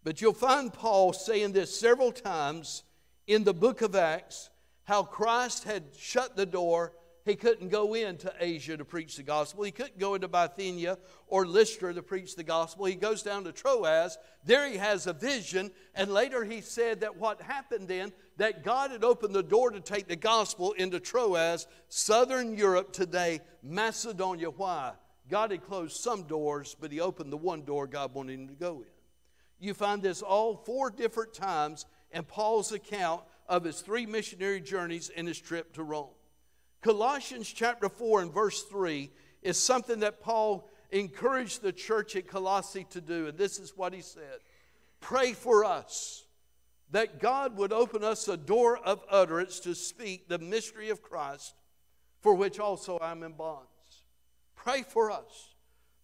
But you'll find Paul saying this several times in the book of Acts how Christ had shut the door. He couldn't go into Asia to preach the gospel. He couldn't go into Bithynia or Lystra to preach the gospel. He goes down to Troas. There he has a vision. And later he said that what happened then, that God had opened the door to take the gospel into Troas, southern Europe today, Macedonia. Why? God had closed some doors, but he opened the one door God wanted him to go in. You find this all four different times in Paul's account of his three missionary journeys and his trip to Rome. Colossians chapter 4 and verse 3 is something that Paul encouraged the church at Colossae to do, and this is what he said Pray for us that God would open us a door of utterance to speak the mystery of Christ, for which also I'm in bonds. Pray for us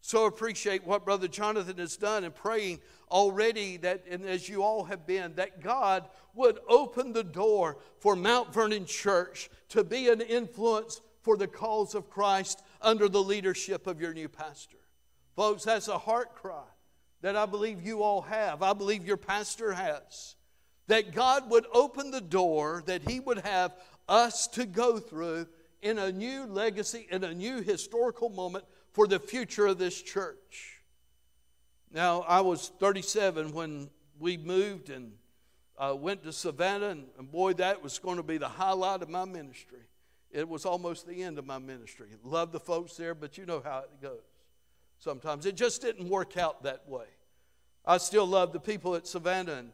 so appreciate what Brother Jonathan has done and praying already that, and as you all have been, that God would open the door for Mount Vernon Church to be an influence for the cause of Christ under the leadership of your new pastor. Folks, that's a heart cry that I believe you all have. I believe your pastor has. That God would open the door that He would have us to go through in a new legacy, in a new historical moment for the future of this church. Now, I was 37 when we moved and uh, went to Savannah, and, and boy, that was going to be the highlight of my ministry. It was almost the end of my ministry. Love the folks there, but you know how it goes. Sometimes it just didn't work out that way. I still love the people at Savannah, and,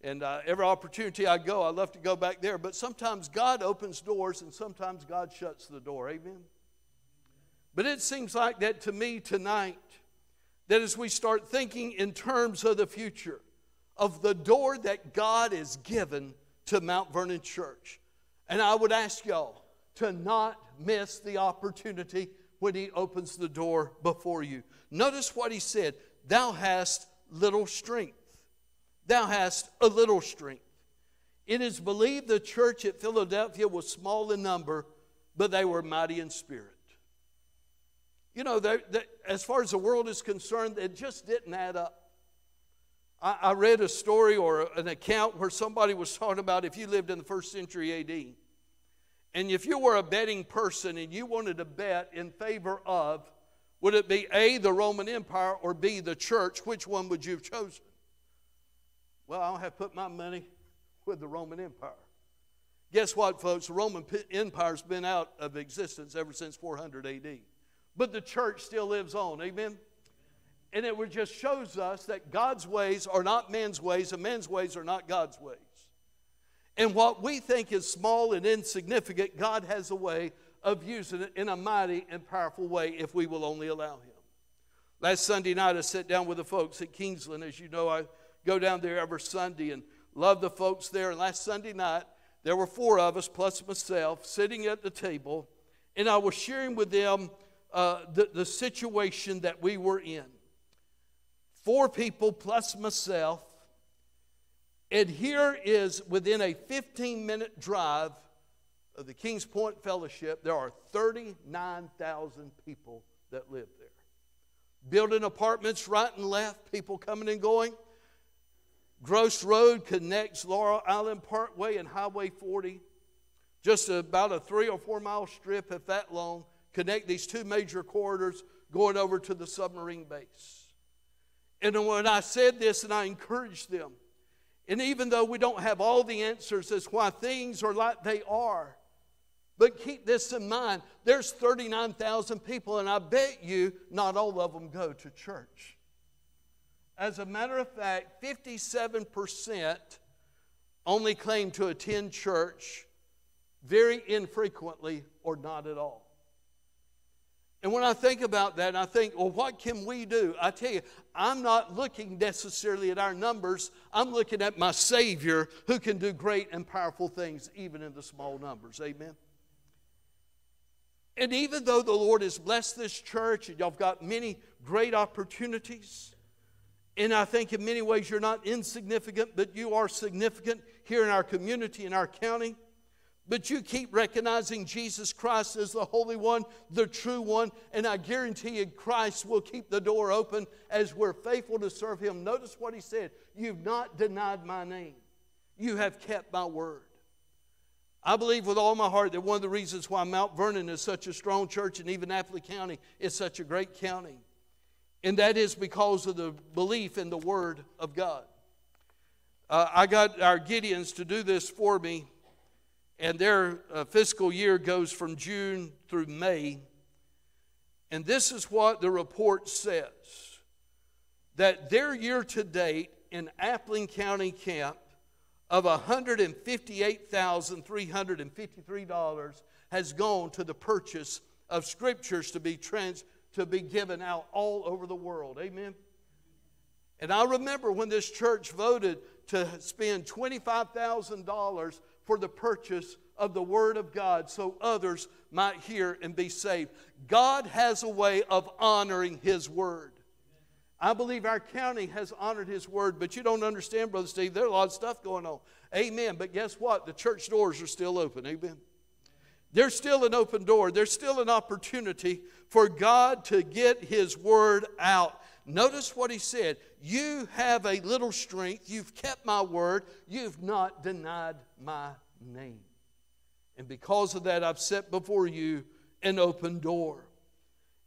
and uh, every opportunity I go, I love to go back there. But sometimes God opens doors, and sometimes God shuts the door. Amen. But it seems like that to me tonight, that as we start thinking in terms of the future, of the door that God has given to Mount Vernon Church, and I would ask y'all to not miss the opportunity when He opens the door before you. Notice what He said Thou hast little strength. Thou hast a little strength. It is believed the church at Philadelphia was small in number, but they were mighty in spirit. You know, they, they, as far as the world is concerned, it just didn't add up. I, I read a story or an account where somebody was talking about if you lived in the first century AD, and if you were a betting person and you wanted to bet in favor of, would it be A, the Roman Empire, or B, the church? Which one would you have chosen? Well, I'll have put my money with the Roman Empire. Guess what, folks? The Roman Empire's been out of existence ever since 400 AD but the church still lives on. Amen? And it just shows us that God's ways are not men's ways, and men's ways are not God's ways. And what we think is small and insignificant, God has a way of using it in a mighty and powerful way if we will only allow Him. Last Sunday night, I sat down with the folks at Kingsland. As you know, I go down there every Sunday and love the folks there. And last Sunday night, there were four of us, plus myself, sitting at the table, and I was sharing with them uh, the, the situation that we were in. Four people plus myself. And here is within a 15 minute drive of the Kings Point Fellowship, there are 39,000 people that live there. Building apartments right and left, people coming and going. Gross Road connects Laurel Island Parkway and Highway 40. Just about a three or four mile strip, if that long, connect these two major corridors going over to the submarine base. And when I said this and I encouraged them, and even though we don't have all the answers as why things are like they are, but keep this in mind there's 39,000 people, and I bet you not all of them go to church. As a matter of fact, 57% only claim to attend church very infrequently or not at all. And when I think about that, I think, well, what can we do? I tell you, I'm not looking necessarily at our numbers. I'm looking at my Savior who can do great and powerful things even in the small numbers. Amen. And even though the Lord has blessed this church and y'all have got many great opportunities, and I think in many ways you're not insignificant, but you are significant here in our community, in our county. But you keep recognizing Jesus Christ as the Holy One, the true one, and I guarantee you, Christ will keep the door open as we're faithful to serve Him. Notice what He said You've not denied my name, you have kept my word. I believe with all my heart that one of the reasons why Mount Vernon is such a strong church and even Appling County is such a great county, and that is because of the belief in the Word of God. Uh, I got our Gideons to do this for me and their uh, fiscal year goes from June through May. And this is what the report says that their year to date in Appling County Camp of $158,353 has gone to the purchase of scriptures to be trans, to be given out all over the world. Amen. And I remember when this church voted to spend $25,000 for the purchase of the Word of God so others might hear and be saved. God has a way of honoring His Word. I believe our county has honored His Word, but you don't understand, Brother Steve. There's a lot of stuff going on. Amen. But guess what? The church doors are still open. Amen. There's still an open door. There's still an opportunity for God to get His Word out. Notice what He said You have a little strength. You've kept my word. You've not denied my name. And because of that, I've set before you an open door.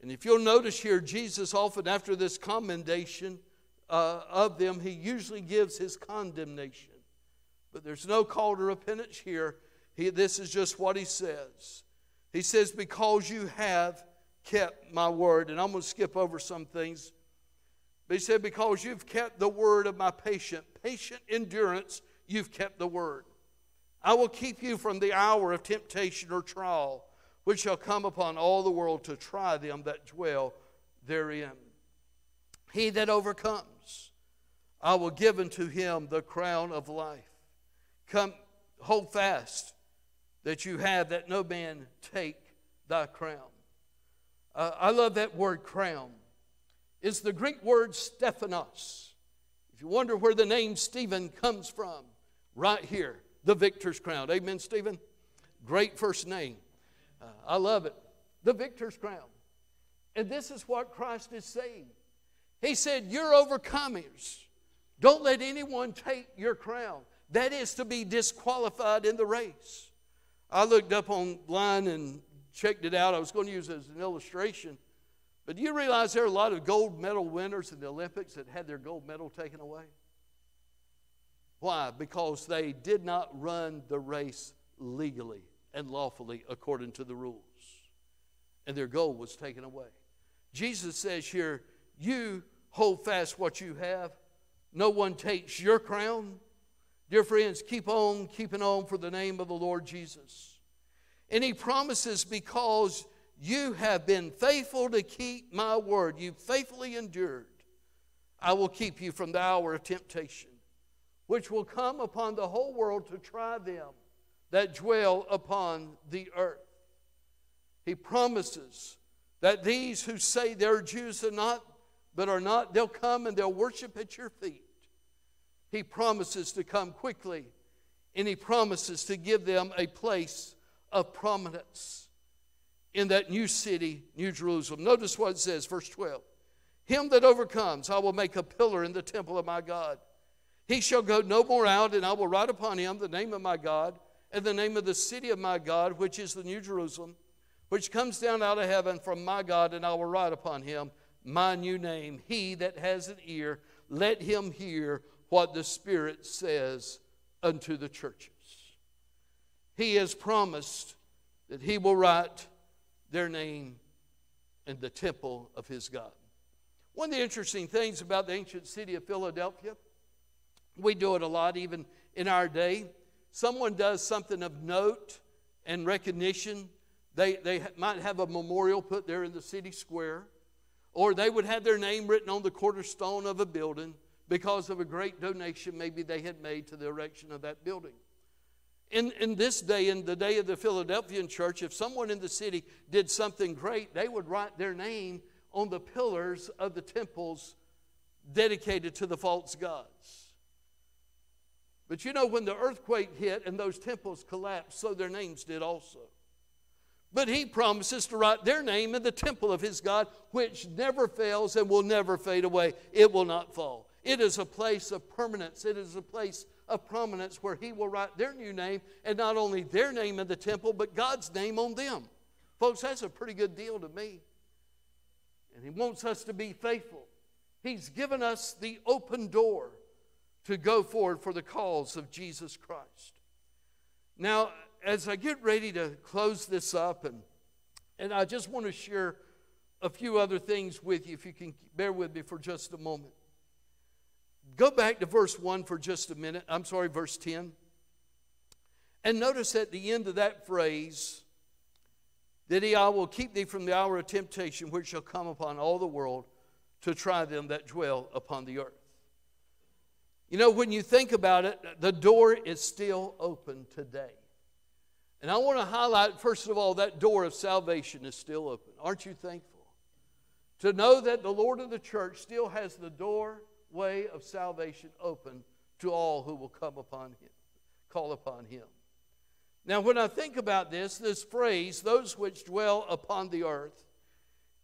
And if you'll notice here, Jesus often, after this commendation uh, of them, he usually gives his condemnation. But there's no call to repentance here. He, this is just what he says. He says, Because you have kept my word. And I'm going to skip over some things. But he said, Because you've kept the word of my patient, patient endurance, you've kept the word. I will keep you from the hour of temptation or trial, which shall come upon all the world to try them that dwell therein. He that overcomes, I will give unto him the crown of life. Come, hold fast that you have, that no man take thy crown. Uh, I love that word crown. It's the Greek word Stephanos. If you wonder where the name Stephen comes from, right here the victor's crown. Amen, Stephen? Great first name. Uh, I love it. The victor's crown. And this is what Christ is saying. He said, You're overcomers. Don't let anyone take your crown. That is to be disqualified in the race. I looked up online and checked it out. I was going to use it as an illustration. But do you realize there are a lot of gold medal winners in the Olympics that had their gold medal taken away? Why? Because they did not run the race legally and lawfully according to the rules. And their gold was taken away. Jesus says here, You hold fast what you have. No one takes your crown. Dear friends, keep on keeping on for the name of the Lord Jesus. And he promises because you have been faithful to keep my word, you've faithfully endured, I will keep you from the hour of temptation which will come upon the whole world to try them that dwell upon the earth. He promises that these who say they're Jews and not, but are not, they'll come and they'll worship at your feet. He promises to come quickly, and he promises to give them a place of prominence in that new city, New Jerusalem. Notice what it says, verse 12. Him that overcomes, I will make a pillar in the temple of my God. He shall go no more out, and I will write upon him the name of my God and the name of the city of my God, which is the New Jerusalem, which comes down out of heaven from my God, and I will write upon him my new name. He that has an ear, let him hear what the Spirit says unto the churches. He has promised that he will write their name in the temple of his God. One of the interesting things about the ancient city of Philadelphia, we do it a lot even in our day. Someone does something of note and recognition, they, they might have a memorial put there in the city square, or they would have their name written on the cornerstone of a building because of a great donation maybe they had made to the erection of that building. In, in this day, in the day of the Philadelphian church, if someone in the city did something great, they would write their name on the pillars of the temples dedicated to the false gods. But you know, when the earthquake hit and those temples collapsed, so their names did also. But he promises to write their name in the temple of his God, which never fails and will never fade away. It will not fall. It is a place of permanence, it is a place of prominence where he will write their new name, and not only their name in the temple, but God's name on them. Folks, that's a pretty good deal to me. And he wants us to be faithful. He's given us the open door to go forward for the cause of Jesus Christ. Now, as I get ready to close this up, and, and I just want to share a few other things with you, if you can bear with me for just a moment. Go back to verse 1 for just a minute. I'm sorry, verse 10. And notice at the end of that phrase that he, I will keep thee from the hour of temptation which shall come upon all the world to try them that dwell upon the earth. You know, when you think about it, the door is still open today. And I want to highlight, first of all, that door of salvation is still open. Aren't you thankful? To know that the Lord of the church still has the doorway of salvation open to all who will come upon him, call upon him. Now, when I think about this, this phrase, those which dwell upon the earth,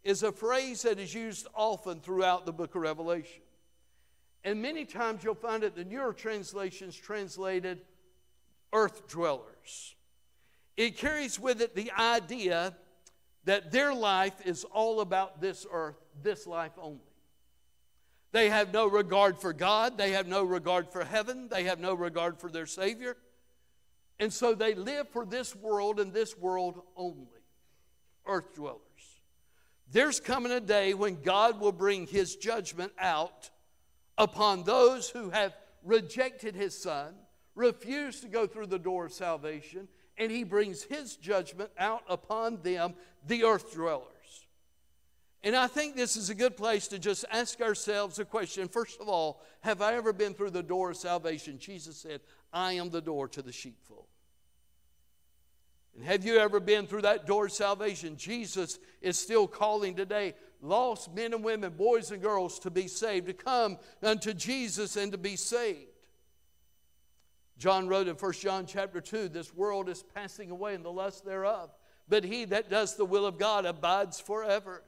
is a phrase that is used often throughout the book of Revelation. And many times you'll find it, the newer translations translated earth dwellers. It carries with it the idea that their life is all about this earth, this life only. They have no regard for God, they have no regard for heaven, they have no regard for their Savior. And so they live for this world and this world only. Earth dwellers. There's coming a day when God will bring His judgment out upon those who have rejected his son, refused to go through the door of salvation, and he brings his judgment out upon them, the earth dwellers. And I think this is a good place to just ask ourselves a question. First of all, have I ever been through the door of salvation? Jesus said, I am the door to the sheepfold. And have you ever been through that door of salvation? Jesus is still calling today lost men and women, boys and girls, to be saved, to come unto Jesus and to be saved. John wrote in 1 John chapter 2 this world is passing away and the lust thereof, but he that does the will of God abides forever.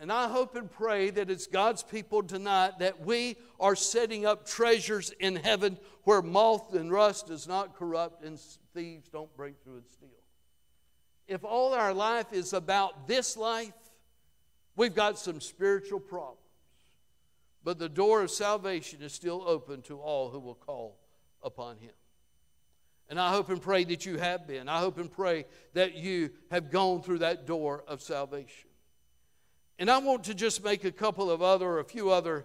And I hope and pray that it's God's people tonight that we are setting up treasures in heaven where moth and rust does not corrupt and thieves don't break through and steal. If all our life is about this life, We've got some spiritual problems. But the door of salvation is still open to all who will call upon Him. And I hope and pray that you have been. I hope and pray that you have gone through that door of salvation. And I want to just make a couple of other, a few other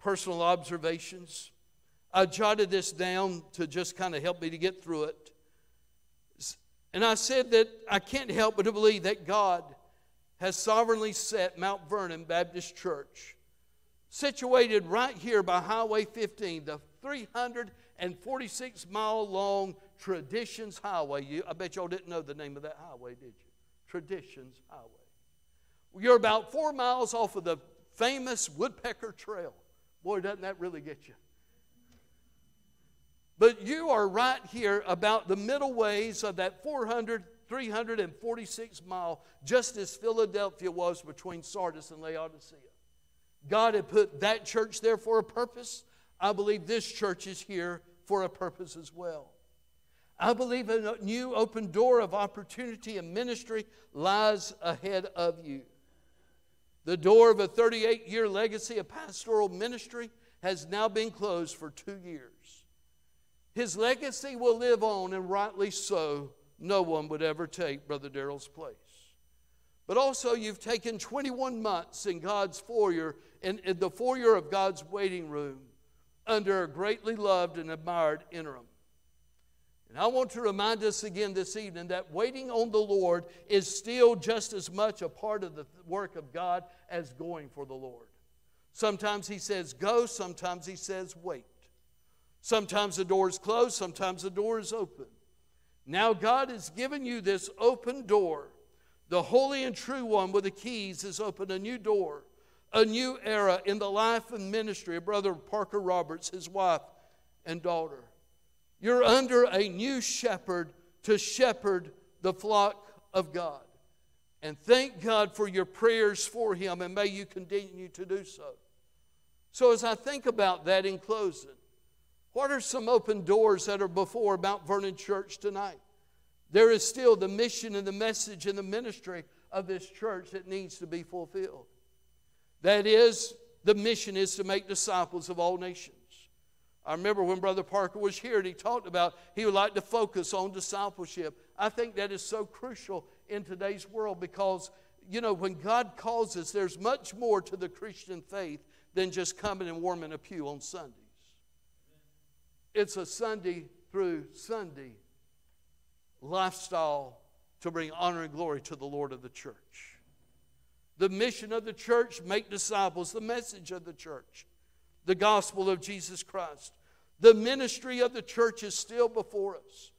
personal observations. I jotted this down to just kind of help me to get through it. And I said that I can't help but to believe that God has sovereignly set Mount Vernon Baptist Church, situated right here by Highway 15, the 346 mile long Traditions Highway. You, I bet y'all didn't know the name of that highway, did you? Traditions Highway. You're about four miles off of the famous Woodpecker Trail. Boy, doesn't that really get you? But you are right here about the middle ways of that 400, 346 mile, just as Philadelphia was between Sardis and Laodicea. God had put that church there for a purpose. I believe this church is here for a purpose as well. I believe a new open door of opportunity and ministry lies ahead of you. The door of a 38 year legacy of pastoral ministry has now been closed for two years. His legacy will live on, and rightly so. No one would ever take Brother Darrell's place. But also, you've taken 21 months in God's foyer, in, in the foyer of God's waiting room, under a greatly loved and admired interim. And I want to remind us again this evening that waiting on the Lord is still just as much a part of the work of God as going for the Lord. Sometimes He says go, sometimes He says wait. Sometimes the door is closed, sometimes the door is open. Now God has given you this open door. The holy and true one with the keys has opened a new door, a new era in the life and ministry of Brother Parker Roberts, his wife and daughter. You're under a new shepherd to shepherd the flock of God. And thank God for your prayers for him, and may you continue to do so. So, as I think about that in closing, what are some open doors that are before Mount Vernon Church tonight? There is still the mission and the message and the ministry of this church that needs to be fulfilled. That is, the mission is to make disciples of all nations. I remember when Brother Parker was here and he talked about he would like to focus on discipleship. I think that is so crucial in today's world because, you know, when God calls us, there's much more to the Christian faith than just coming and warming a pew on Sundays. It's a Sunday through Sunday lifestyle to bring honor and glory to the Lord of the church. The mission of the church, make disciples, the message of the church the gospel of Jesus Christ. The ministry of the church is still before us.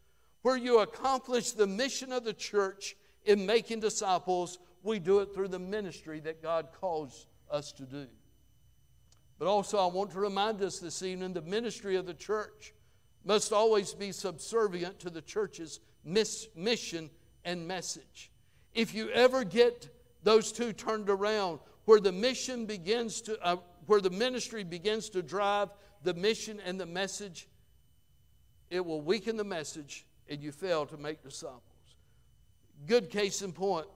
Where you accomplish the mission of the church in making disciples, we do it through the ministry that God calls us to do. But also, I want to remind us this evening the ministry of the church must always be subservient to the church's mission and message. If you ever get those two turned around, where the mission begins to, uh, where the ministry begins to drive the mission and the message, it will weaken the message and you fail to make disciples. Good case in point.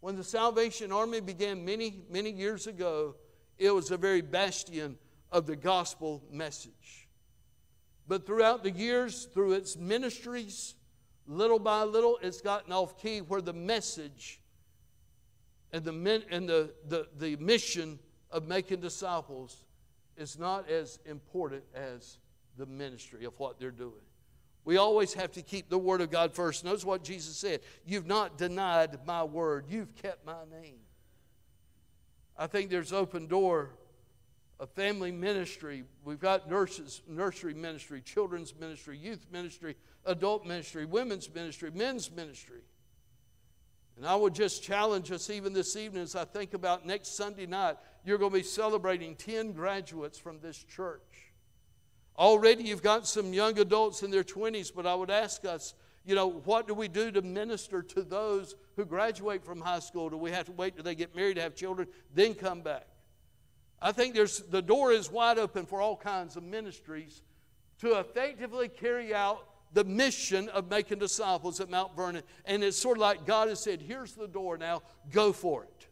When the Salvation Army began many, many years ago, it was a very bastion of the gospel message. But throughout the years, through its ministries, little by little, it's gotten off key where the message and the, and the, the, the mission of making disciples is not as important as the ministry of what they're doing. We always have to keep the Word of God first. Notice what Jesus said You've not denied my word, you've kept my name. I think there's open door a family ministry. We've got nurses, nursery ministry, children's ministry, youth ministry, adult ministry, women's ministry, men's ministry. And I would just challenge us even this evening as I think about next Sunday night. You're going to be celebrating 10 graduates from this church. Already you've got some young adults in their 20s, but I would ask us, you know, what do we do to minister to those who graduate from high school? Do we have to wait till they get married, have children, then come back? I think there's, the door is wide open for all kinds of ministries to effectively carry out the mission of making disciples at Mount Vernon. And it's sort of like God has said, here's the door now, go for it.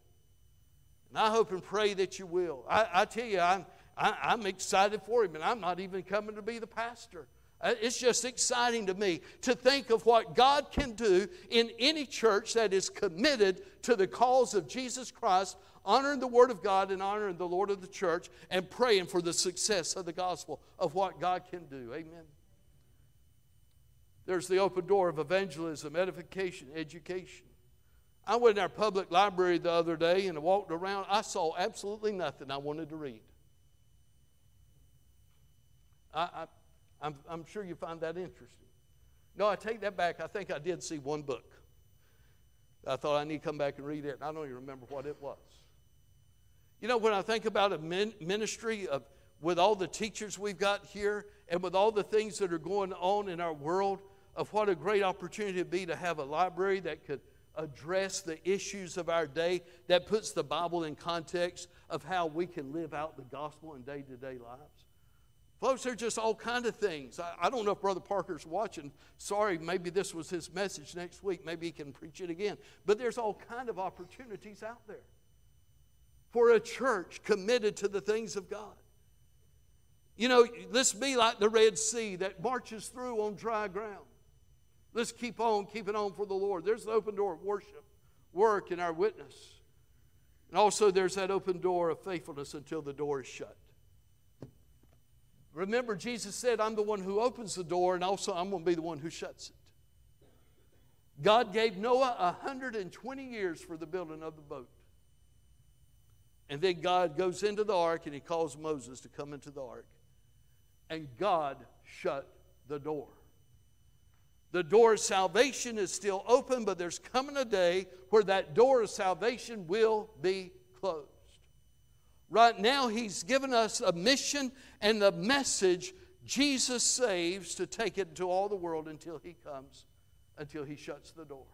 And I hope and pray that you will. I, I tell you, I'm, I, i am excited for him, and I'm not even coming to be the pastor. Uh, it's just exciting to me to think of what God can do in any church that is committed to the cause of Jesus Christ, honoring the Word of God and honoring the Lord of the church, and praying for the success of the gospel of what God can do. Amen. There's the open door of evangelism, edification, education. I went in our public library the other day and walked around. I saw absolutely nothing I wanted to read. I, I, am sure you find that interesting. No, I take that back. I think I did see one book. I thought I need to come back and read it, and I don't even remember what it was. You know, when I think about a ministry of with all the teachers we've got here and with all the things that are going on in our world, of what a great opportunity it'd be to have a library that could address the issues of our day, that puts the Bible in context of how we can live out the gospel in day to day lives. Folks, there's just all kind of things. I, I, don't know if Brother Parker's watching. Sorry, maybe this was his message next week. Maybe he can preach it again. But there's all kind of opportunities out there for a church committed to the things of God. You know, let's be like the Red Sea that marches through on dry ground. Let's keep on keeping it on for the Lord. There's the open door of worship, work, and our witness. And also, there's that open door of faithfulness until the door is shut. Remember, Jesus said, I'm the one who opens the door, and also I'm going to be the one who shuts it. God gave Noah 120 years for the building of the boat. And then God goes into the ark and he calls Moses to come into the ark. And God shut the door. The door of salvation is still open, but there's coming a day where that door of salvation will be closed. Right now, He's given us a mission and the message Jesus saves to take it to all the world until He comes, until He shuts the door.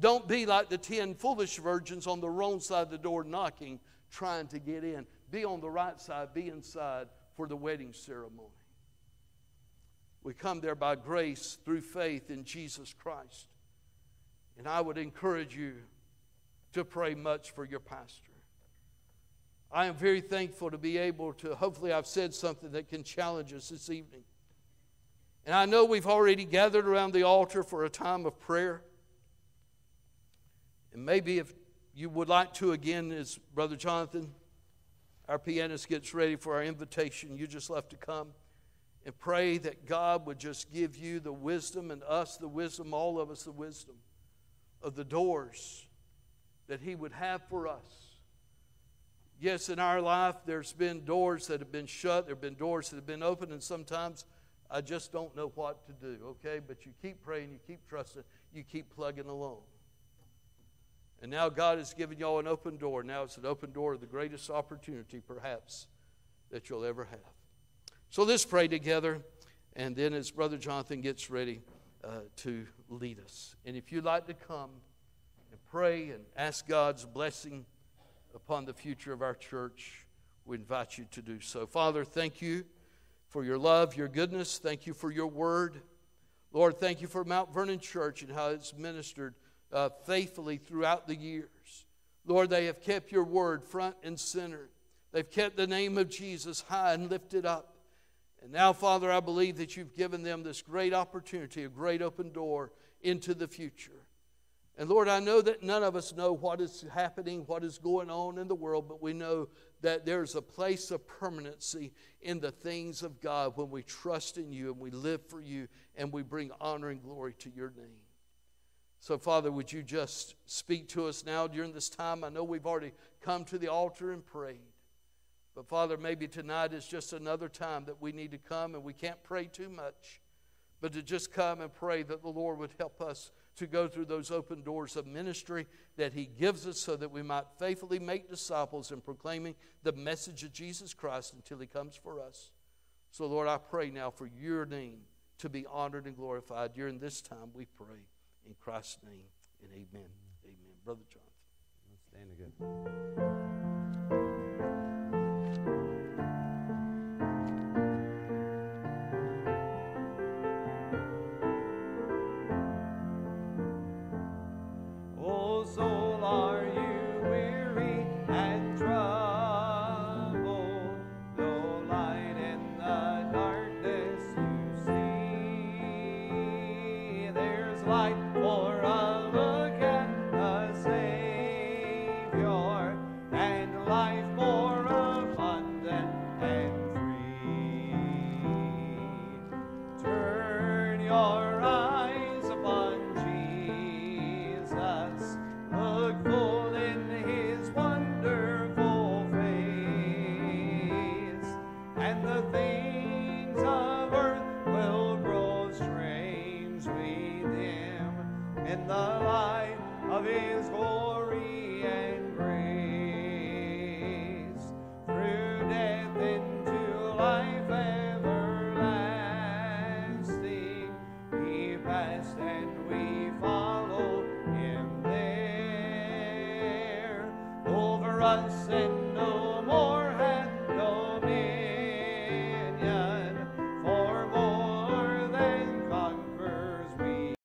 Don't be like the ten foolish virgins on the wrong side of the door knocking, trying to get in. Be on the right side, be inside for the wedding ceremony. We come there by grace through faith in Jesus Christ. And I would encourage you to pray much for your pastor. I am very thankful to be able to, hopefully, I've said something that can challenge us this evening. And I know we've already gathered around the altar for a time of prayer. And maybe if you would like to again, as Brother Jonathan, our pianist, gets ready for our invitation, you just love to come and pray that God would just give you the wisdom and us the wisdom, all of us the wisdom of the doors that He would have for us. Yes, in our life, there's been doors that have been shut, there have been doors that have been opened, and sometimes I just don't know what to do, okay? But you keep praying, you keep trusting, you keep plugging along. And now God has given y'all an open door. Now it's an open door of the greatest opportunity, perhaps, that you'll ever have. So let's pray together, and then as Brother Jonathan gets ready uh, to lead us. And if you'd like to come and pray and ask God's blessing upon the future of our church, we invite you to do so. Father, thank you for your love, your goodness. Thank you for your word. Lord, thank you for Mount Vernon Church and how it's ministered uh, faithfully throughout the years. Lord, they have kept your word front and center. They've kept the name of Jesus high and lifted up. And now, Father, I believe that you've given them this great opportunity, a great open door into the future. And Lord, I know that none of us know what is happening, what is going on in the world, but we know that there's a place of permanency in the things of God when we trust in you and we live for you and we bring honor and glory to your name. So, Father, would you just speak to us now during this time? I know we've already come to the altar and prayed. But Father, maybe tonight is just another time that we need to come and we can't pray too much, but to just come and pray that the Lord would help us to go through those open doors of ministry that He gives us so that we might faithfully make disciples in proclaiming the message of Jesus Christ until He comes for us. So, Lord, I pray now for your name to be honored and glorified. During this time, we pray. In Christ's name, and amen. Amen. Brother Jonathan. Stand again.